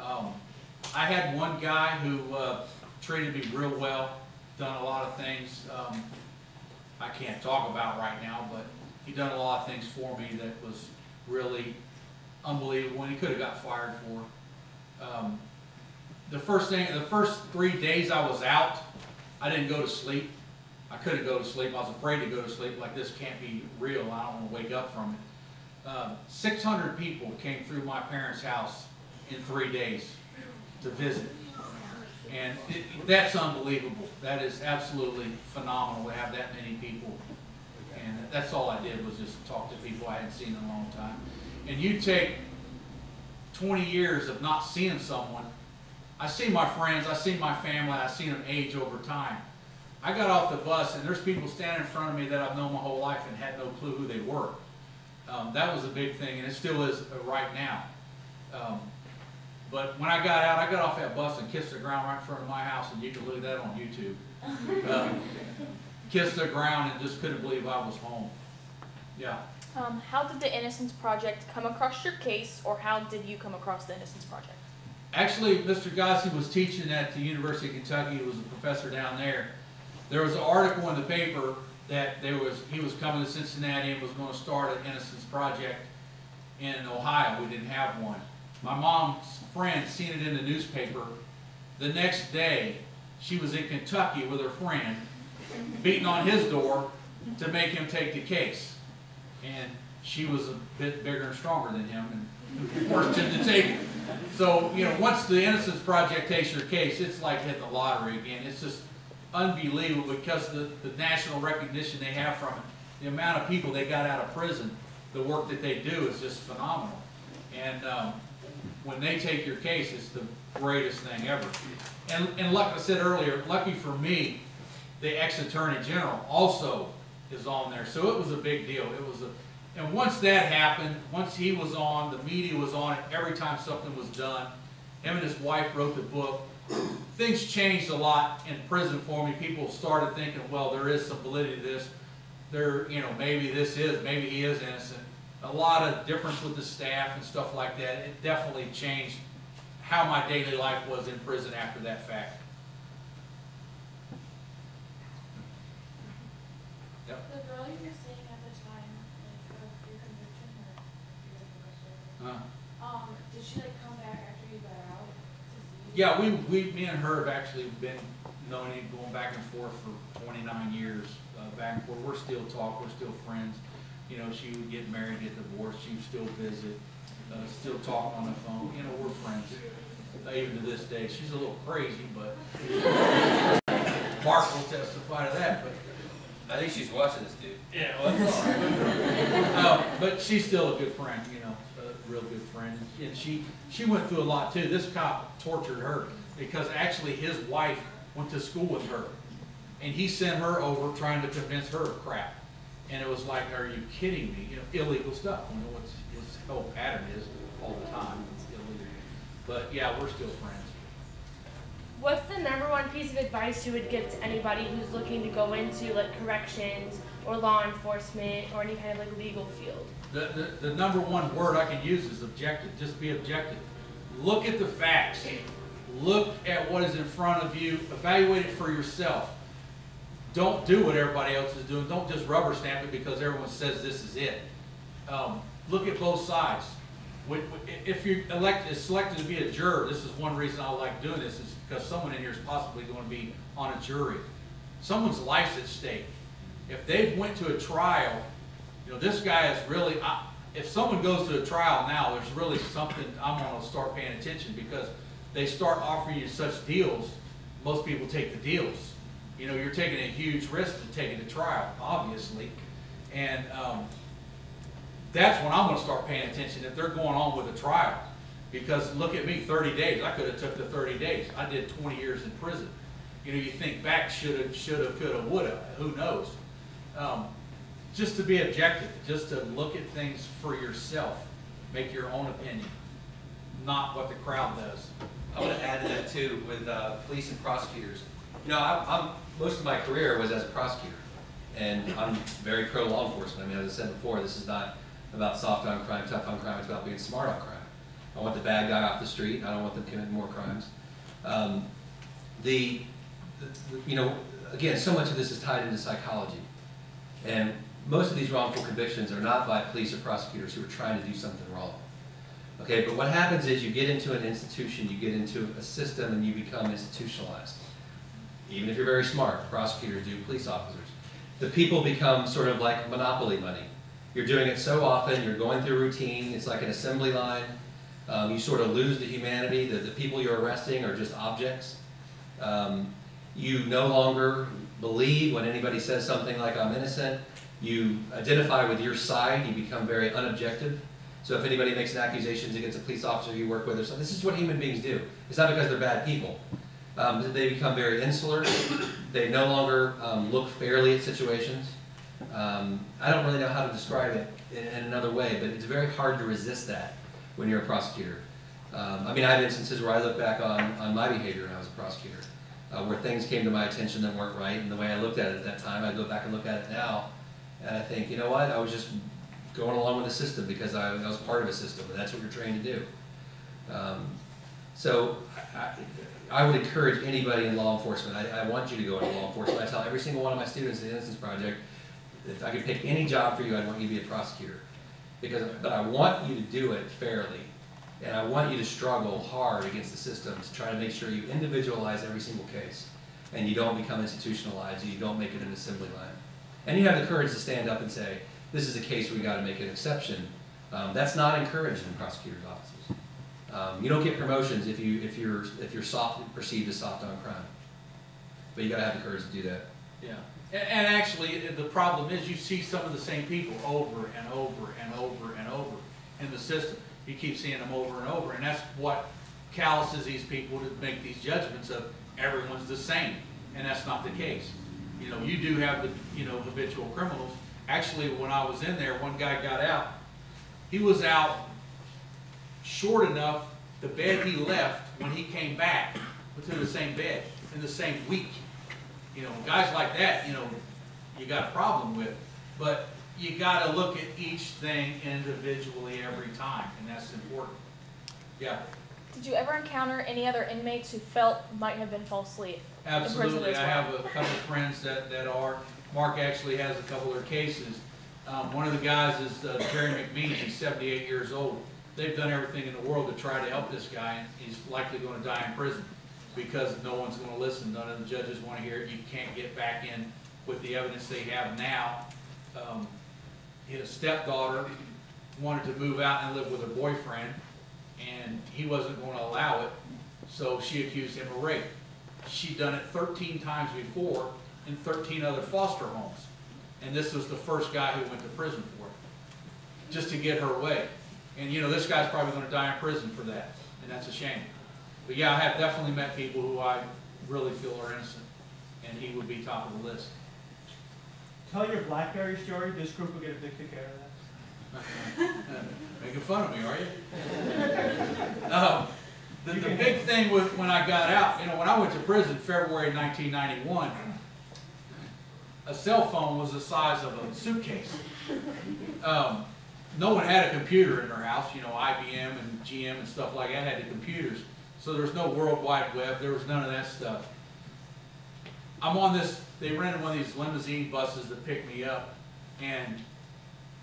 Um, I had one guy who, uh, treated me real well, done a lot of things, um, I can't talk about right now, but he done a lot of things for me that was really unbelievable, and he could have got fired for. Um, the first thing, the first three days I was out, I didn't go to sleep. I couldn't go to sleep. I was afraid to go to sleep. Like this can't be real. I don't want to wake up from it. Um, 600 people came through my parents' house in three days to visit, and it, that's unbelievable. That is absolutely phenomenal to have that many people. And that's all I did was just talk to people I hadn't seen in a long time. And you take 20 years of not seeing someone. I see my friends, I see my family, I see them age over time. I got off the bus and there's people standing in front of me that I've known my whole life and had no clue who they were. Um, that was a big thing and it still is uh, right now. Um, but when I got out, I got off that bus and kissed the ground right in front of my house and you can look at that on YouTube. *laughs* Um, kissed the ground and just couldn't believe I was home. Yeah. Um, how did the Innocence Project come across your case, or how did you come across the Innocence Project? Actually, Mr. Godsey was teaching at the University of Kentucky, he was a professor down there. There was an article in the paper that there was, he was coming to Cincinnati and was gonna start an Innocence Project in Ohio, we didn't have one. My mom's friend seen it in the newspaper. The next day, she was in Kentucky with her friend, beating on his door to make him take the case. And she was a bit bigger and stronger than him and forced him to take it. So, you know, once the Innocence Project takes your case, it's like hitting the lottery again. It's just unbelievable because the, the national recognition they have from it, the amount of people they got out of prison, the work that they do is just phenomenal. And um, when they take your case, it's the greatest thing ever. And, and like I said earlier, lucky for me, the ex-attorney general also is on there. So it was a big deal. It was a, and once that happened, once he was on, the media was on it every time something was done. Him and his wife wrote the book. Things changed a lot in prison for me. People started thinking, well, there is some validity to this. There, you know, maybe this is, maybe he is innocent. A lot of difference with the staff and stuff like that. It definitely changed how my daily life was in prison after that fact. The girl you seeing at the time, like, of your conviction, or you guys were Uh, Um, did she like come back after you got out to see? you? Yeah, we, we, me and her have actually been knowing, it, going back and forth for twenty-nine years, uh, back and forth. We're still talk, we're still friends. You know, she would get married, get divorced, she would still visit, uh, still talk on the phone, you know, we're friends. Uh, Even to this day, she's a little crazy, but Mark will testify to that, but I think she's watching this, dude. yeah, well, that's all right. Uh, but she's still a good friend, you know, a real good friend. And she, she went through a lot too. This cop tortured her because actually his wife went to school with her. And he sent her over trying to convince her of crap. And it was like, are you kidding me? You know, illegal stuff, you know, what's his whole pattern is all the time, it's illegal. But yeah, we're still friends. What's the number one piece of advice you would give to anybody who's looking to go into like corrections or law enforcement or any kind of like legal field? The, the, the number one word I can use is objective, just be objective. Look at the facts. Look at what is in front of you, evaluate it for yourself. Don't do what everybody else is doing, don't just rubber stamp it because everyone says this is it. Um, look at both sides. If you're elected, selected to be a juror, this is one reason I like doing this, is because someone in here is possibly going to be on a jury. Someone's life's at stake. If they've went to a trial, know, this guy is really, I, if someone goes to a trial now, there's really something I'm gonna start paying attention because they start offering you such deals, most people take the deals. You know, you're taking a huge risk to take it to trial, obviously. And, um, that's when I'm gonna start paying attention, if they're going on with a trial. Because look at me, thirty days, I could've took the thirty days, I did twenty years in prison. You know, you think back, shoulda, shoulda, coulda, woulda, who knows? Um, just to be objective, just to look at things for yourself, make your own opinion, not what the crowd does. I want to add to that too, with uh, police and prosecutors. You know, I'm, I'm, most of my career was as a prosecutor, and I'm very pro law enforcement. I mean, as I said before, this is not about soft on crime, tough on crime, it's about being smart on crime. I want the bad guy off the street, I don't want them committing more crimes. Um, The, the- you know, again, so much of this is tied into psychology. And most of these wrongful convictions are not by police or prosecutors who are trying to do something wrong. Okay, but what happens is you get into an institution, you get into a system, and you become institutionalized. Even if you're very smart, prosecutors do, police officers. The people become sort of like monopoly money. You're doing it so often, you're going through routine, it's like an assembly line. Um, you sort of lose the humanity, the, the people you're arresting are just objects. Um, you no longer believe when anybody says something like, I'm innocent. You identify with your side, you become very unobjective. So if anybody makes accusations against a police officer you work with or something, this is what human beings do. It's not because they're bad people. Um, they become very insular. They no longer um, look fairly at situations. Um, I don't really know how to describe it in, in another way, but it's very hard to resist that when you're a prosecutor. Um, I mean, I have instances where I look back on, on my behavior when I was a prosecutor, uh, where things came to my attention that weren't right, and the way I looked at it at that time, I go back and look at it now, and I think, you know what, I was just going along with the system because I, I was part of a system, and that's what you're trained to do. Um, so I, I would encourage anybody in law enforcement, I, I want you to go into law enforcement. I tell every single one of my students in the Innocence Project, if I could pick any job for you, I'd want you to be a prosecutor. Because, but I want you to do it fairly, and I want you to struggle hard against the system to try to make sure you individualize every single case, and you don't become institutionalized, you don't make it an assembly line. And you have the courage to stand up and say, this is a case where we gotta make an exception. Um, that's not encouraged in prosecutors' offices. Um, you don't get promotions if you, if you're, if you're soft, perceived as soft on crime. But you gotta have the courage to do that. Yeah, and, and actually, the problem is you see some of the same people over and over and over and over in the system. You keep seeing them over and over, and that's what calluses these people to make these judgments of everyone's the same, and that's not the case. You know, you do have the, you know, habitual criminals. Actually, when I was in there, one guy got out. He was out short enough, the bed he left, when he came back, was in the same bed, in the same week. You know, guys like that, you know, you got a problem with. But you gotta look at each thing individually every time, and that's important. Yeah, Did you ever encounter any other inmates who felt might have been falsely absolutely. I have a couple friends that, that are, Mark actually has a couple of cases. Um, one of the guys is uh, Jerry McMeans, he's seventy-eight years old. They've done everything in the world to try to help this guy, and he's likely gonna die in prison because no one's gonna listen, none of the judges wanna hear it, you can't get back in with the evidence they have now. Um, his stepdaughter wanted to move out and live with her boyfriend, and he wasn't gonna allow it, so she accused him of rape. She'd done it thirteen times before in thirteen other foster homes, and this was the first guy who went to prison for it, just to get her away. And, you know, this guy's probably gonna die in prison for that, and that's a shame. But yeah, I have definitely met people who I really feel are innocent, and he would be top of the list. tell your BlackBerry story, this group will get a big kick out of that. *laughs* Making fun of me, are you? *laughs* Um, The, the big thing with, when I got out, you know, when I went to prison February nineteen ninety-one, a cell phone was the size of a suitcase. Um, no one had a computer in their house, you know, IBM and GM and stuff like that had the computers. So there's no World Wide Web, there was none of that stuff. I'm on this, they rented one of these limousine buses that picked me up, and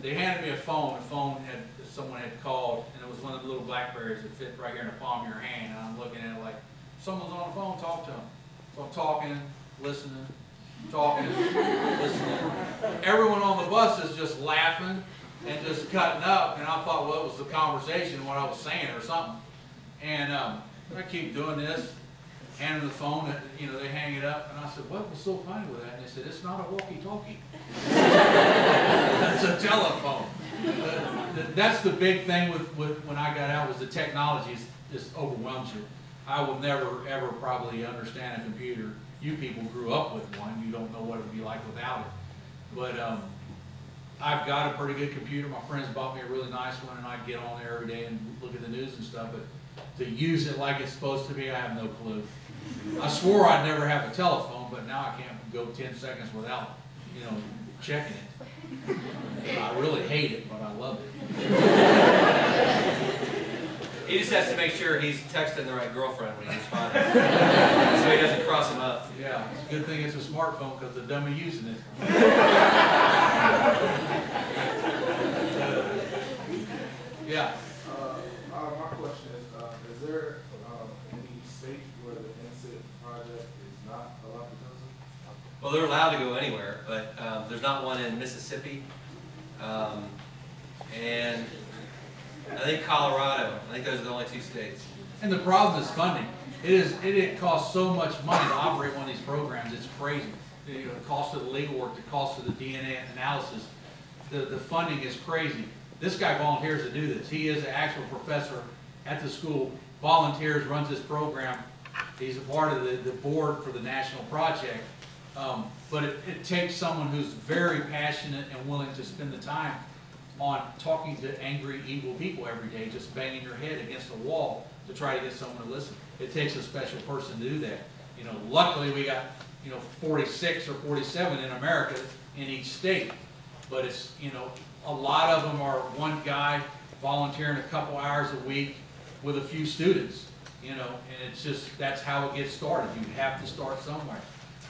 they handed me a phone, the phone had, someone had called, and it was one of the little Blackberries that fit right here in the palm of your hand, and I'm looking at it like, someone's on the phone, talk to them. So I'm talking, listening, talking, *laughs* listening. Everyone on the bus is just laughing and just cutting up, and I thought, well, it was the conversation, what I was saying or something. And, um, I keep doing this, handing the phone, and, you know, they hang it up, and I said, what was so funny with that? And they said, it's not a walkie-talkie. That's a telephone. Uh, th- That's the big thing with, with, when I got out, was the technology just overwhelms you. I will never, ever probably understand a computer. You people grew up with one, you don't know what it'd be like without it. But, um, I've got a pretty good computer, my friends bought me a really nice one, and I get on there every day and look at the news and stuff, but to use it like it's supposed to be, I have no clue. I swore I'd never have a telephone, but now I can't go ten seconds without, you know, checking it. I really hate it, but I love it. He just has to make sure he's texting the right girlfriend when he's responding. So he doesn't cross him up. Yeah, it's a good thing it's a smartphone, because the dummy using it. *laughs* Yeah, Uh, uh, my question is, uh, is there, um, any state where the Innocence Project is not allowed to go to? Well, they're allowed to go anywhere, but um, there's not one in Mississippi. Um, And I think Colorado, I think those are the only two states. and the problem is funding. It is, it, it costs so much money to operate one of these programs, it's crazy. You know, the cost of the legal work, the cost of the DNA analysis, the, the funding is crazy. This guy volunteers to do this. He is an actual professor at the school, volunteers, runs this program. He's a part of the, the board for the national project. Um, but it, it takes someone who's very passionate and willing to spend the time on talking to angry, evil people every day, just banging your head against a wall to try to get someone to listen. It takes a special person to do that. You know, luckily, we got, you know, forty-six or forty-seven in America in each state. But it's, you know, a lot of them are one guy volunteering a couple hours a week with a few students, you know, and it's just, that's how it gets started. You have to start somewhere.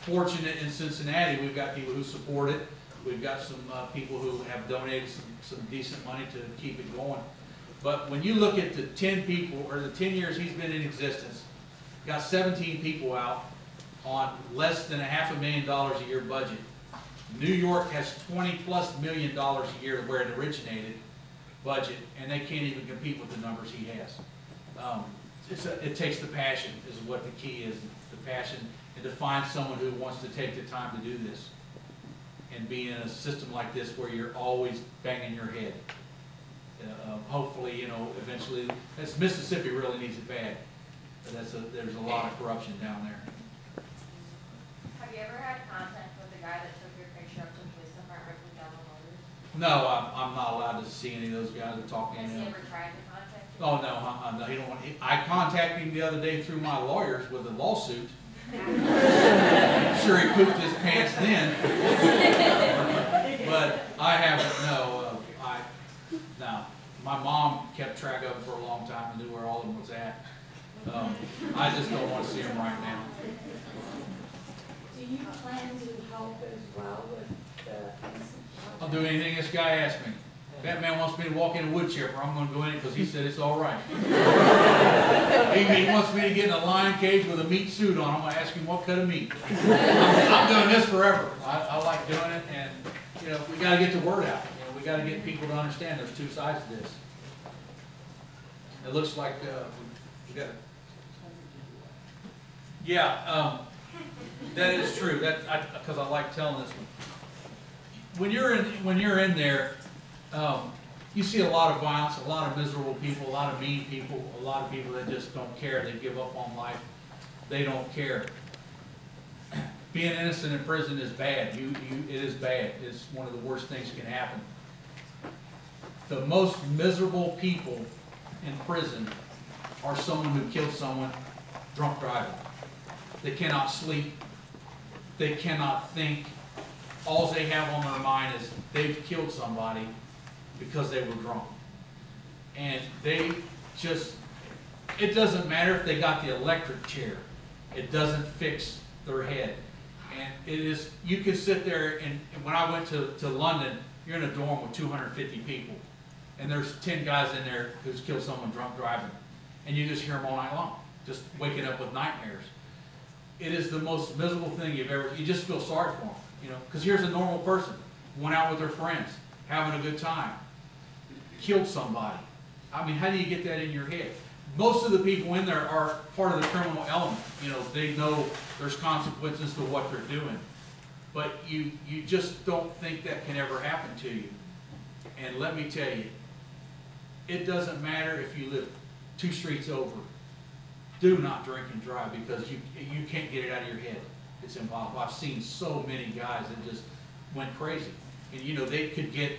Fortunate in Cincinnati, we've got people who support it. We've got some, uh, people who have donated some, some decent money to keep it going. But when you look at the ten people, or the ten years he's been in existence, got seventeen people out on less than a half a million dollars a year budget. New York has twenty plus million dollars a year where it originated budget, and they can't even compete with the numbers he has. Um, a, it takes the passion is what the key is, the passion, and to find someone who wants to take the time to do this. And be in a system like this where you're always banging your head. Uh, um, hopefully, you know, eventually, that's, Mississippi really needs it bad. But that's a, there's a lot of corruption down there. Have you ever had contact with the guy that took your picture up to the police department with General Motors? No, I'm, I'm not allowed to see any of those guys or talk to Has any he of them. ever tried to contact you? Oh, no, uh-uh, no, he don't want, he- I contacted him the other day through my lawyers with a lawsuit. I'm *laughs* Sure he pooped his pants then. But I haven't, no, uh, I, no. My mom kept track of him for a long time and knew where all of them was at. Um, I just don't wanna see him right now. Do you plan to help as well with the I'll do anything this guy asks me. That man wants me to walk in a wood chipper, I'm gonna go in it because he said it's all right. *laughs* He, he wants me to get in a lion cage with a meat suit on, I'm gonna ask him what cut of meat. I'm, I'm doing this forever, I, I like doing it, and, you know, we gotta get the word out, you know, we gotta get people to understand there's two sides to this. It looks like, uh, we got. Yeah, um, that is true, that, I, because I like telling this one when you're in when you're in there, um, you see a lot of violence, a lot of miserable people, a lot of mean people, a lot of people that just don't care. They give up on life. They don't care. *clears throat* being innocent in prison is bad. You, you, it is bad. It's one of the worst things that can happen. The most miserable people in prison are someone who killed someone drunk driving. They cannot sleep. They cannot think. All they have on their mind is they've killed somebody because they were drunk. And they just, it doesn't matter if they got the electric chair. It doesn't fix their head. And it is, you can sit there and, and when I went to, to London, you're in a dorm with two hundred and fifty people. And there's ten guys in there who's killed someone drunk driving. And you just hear them all night long, just waking up with nightmares. It is the most miserable thing you've ever, you just feel sorry for them, you know? Because here's a normal person, went out with their friends, having a good time, killed somebody. I mean, how do you get that in your head? Most of the people in there are part of the criminal element, you know, they know there's consequences to what they're doing. But you, you just don't think that can ever happen to you. And let me tell you, it doesn't matter if you live two streets over. Do not drink and drive because you, you can't get it out of your head. It's impossible. I've seen so many guys that just went crazy. And you know, they could get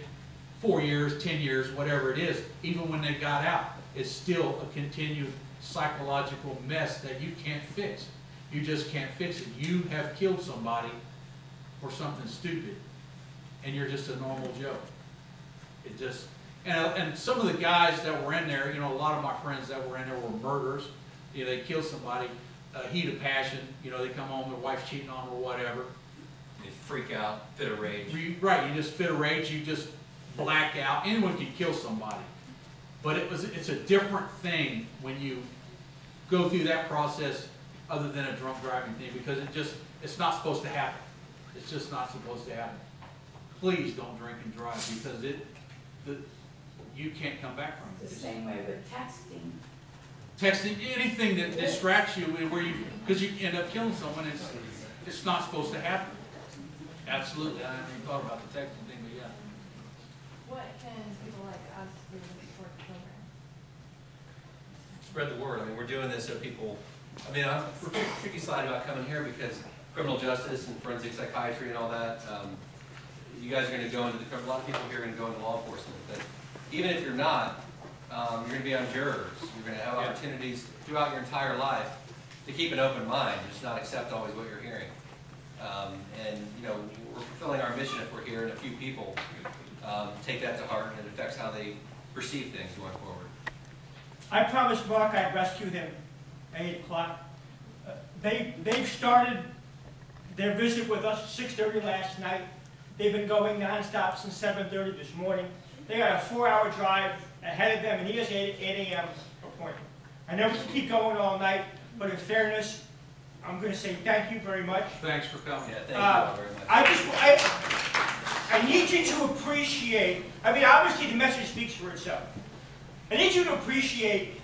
four years, ten years, whatever it is, even when they got out. It's still a continued psychological mess that you can't fix. You just can't fix it. You have killed somebody for something stupid, and you're just a normal Joe. It just, and, uh, and some of the guys that were in there, you know, a lot of my friends that were in there were murderers. You know, they killed somebody, uh, heat of passion, you know, they come home, their wife's cheating on them or whatever. They freak out, fit of rage. You, right, you just fit a rage, you just black out. Anyone can kill somebody. But it was, it's a different thing when you go through that process other than a drunk driving thing because it just, it's not supposed to happen. It's just not supposed to happen. Please don't drink and drive because it, the, you can't come back from it. The same way with texting. Texting, anything that distracts you where you, because you end up killing someone, it's, it's not supposed to happen. Absolutely, I haven't even thought about the texting thing, but yeah. What can people like us do to support the program? spread the word. I mean, we're doing this so people, I mean, I'm we're pretty pretty excited about coming here because criminal justice and forensic psychiatry and all that, um, you guys are gonna go into the, a lot of people here are gonna go into law enforcement, but even if you're not, um, you're gonna be on jurors, you're gonna have Yeah. opportunities throughout your entire life to keep an open mind, just not accept always what you're hearing. Um, and, you know, we're fulfilling our mission if we're here and a few people, um, take that to heart and it affects how they perceive things going forward. I promised Mark I'd rescue him at eight o'clock. Uh, They, they've started their visit with us at six thirty last night. They've been going nonstop since seven thirty this morning. They got a four-hour drive ahead of them, and he has eight, eight AM appointment. I know we can keep going all night, but in fairness, I'm gonna say thank you very much. Thanks for coming. Yeah, thank you Uh, all very much. I just, I, I need you to appreciate, I mean, obviously the message speaks for itself. I need you to appreciate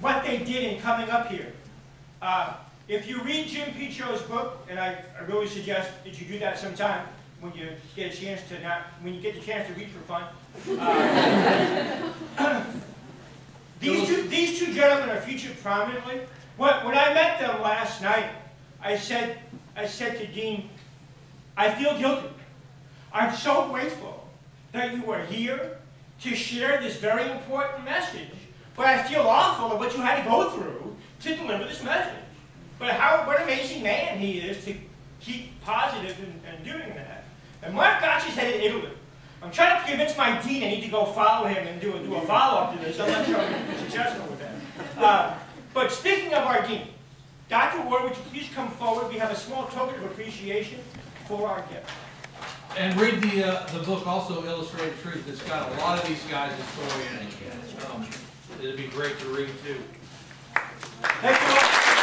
what they did in coming up here. Uh, if you read Jim Petro's book, and I, I really suggest that you do that sometime when you get a chance to not, when you get the chance to read for fun. Uh, *clears throat* These two, these two gentlemen are featured prominently. When, when I met them last night, I said, I said to Dean, I feel guilty. I'm so grateful that you are here to share this very important message. But I feel awful of what you had to go through to deliver this message. But how, what an amazing man he is to keep positive and, and doing that. And Mark Gotch is headed to Italy. I'm trying to convince my dean I need to go follow him and do a, do a follow-up to this. I'm not sure I'm successful with that. Uh, but speaking of our dean, Dr. Ward, would you please come forward? We have a small token of appreciation for our gift. And read the, uh, the book also, Illustrated Truth, it's got a lot of these guys' story in it. Um, It'd be great to read too. Thank you all.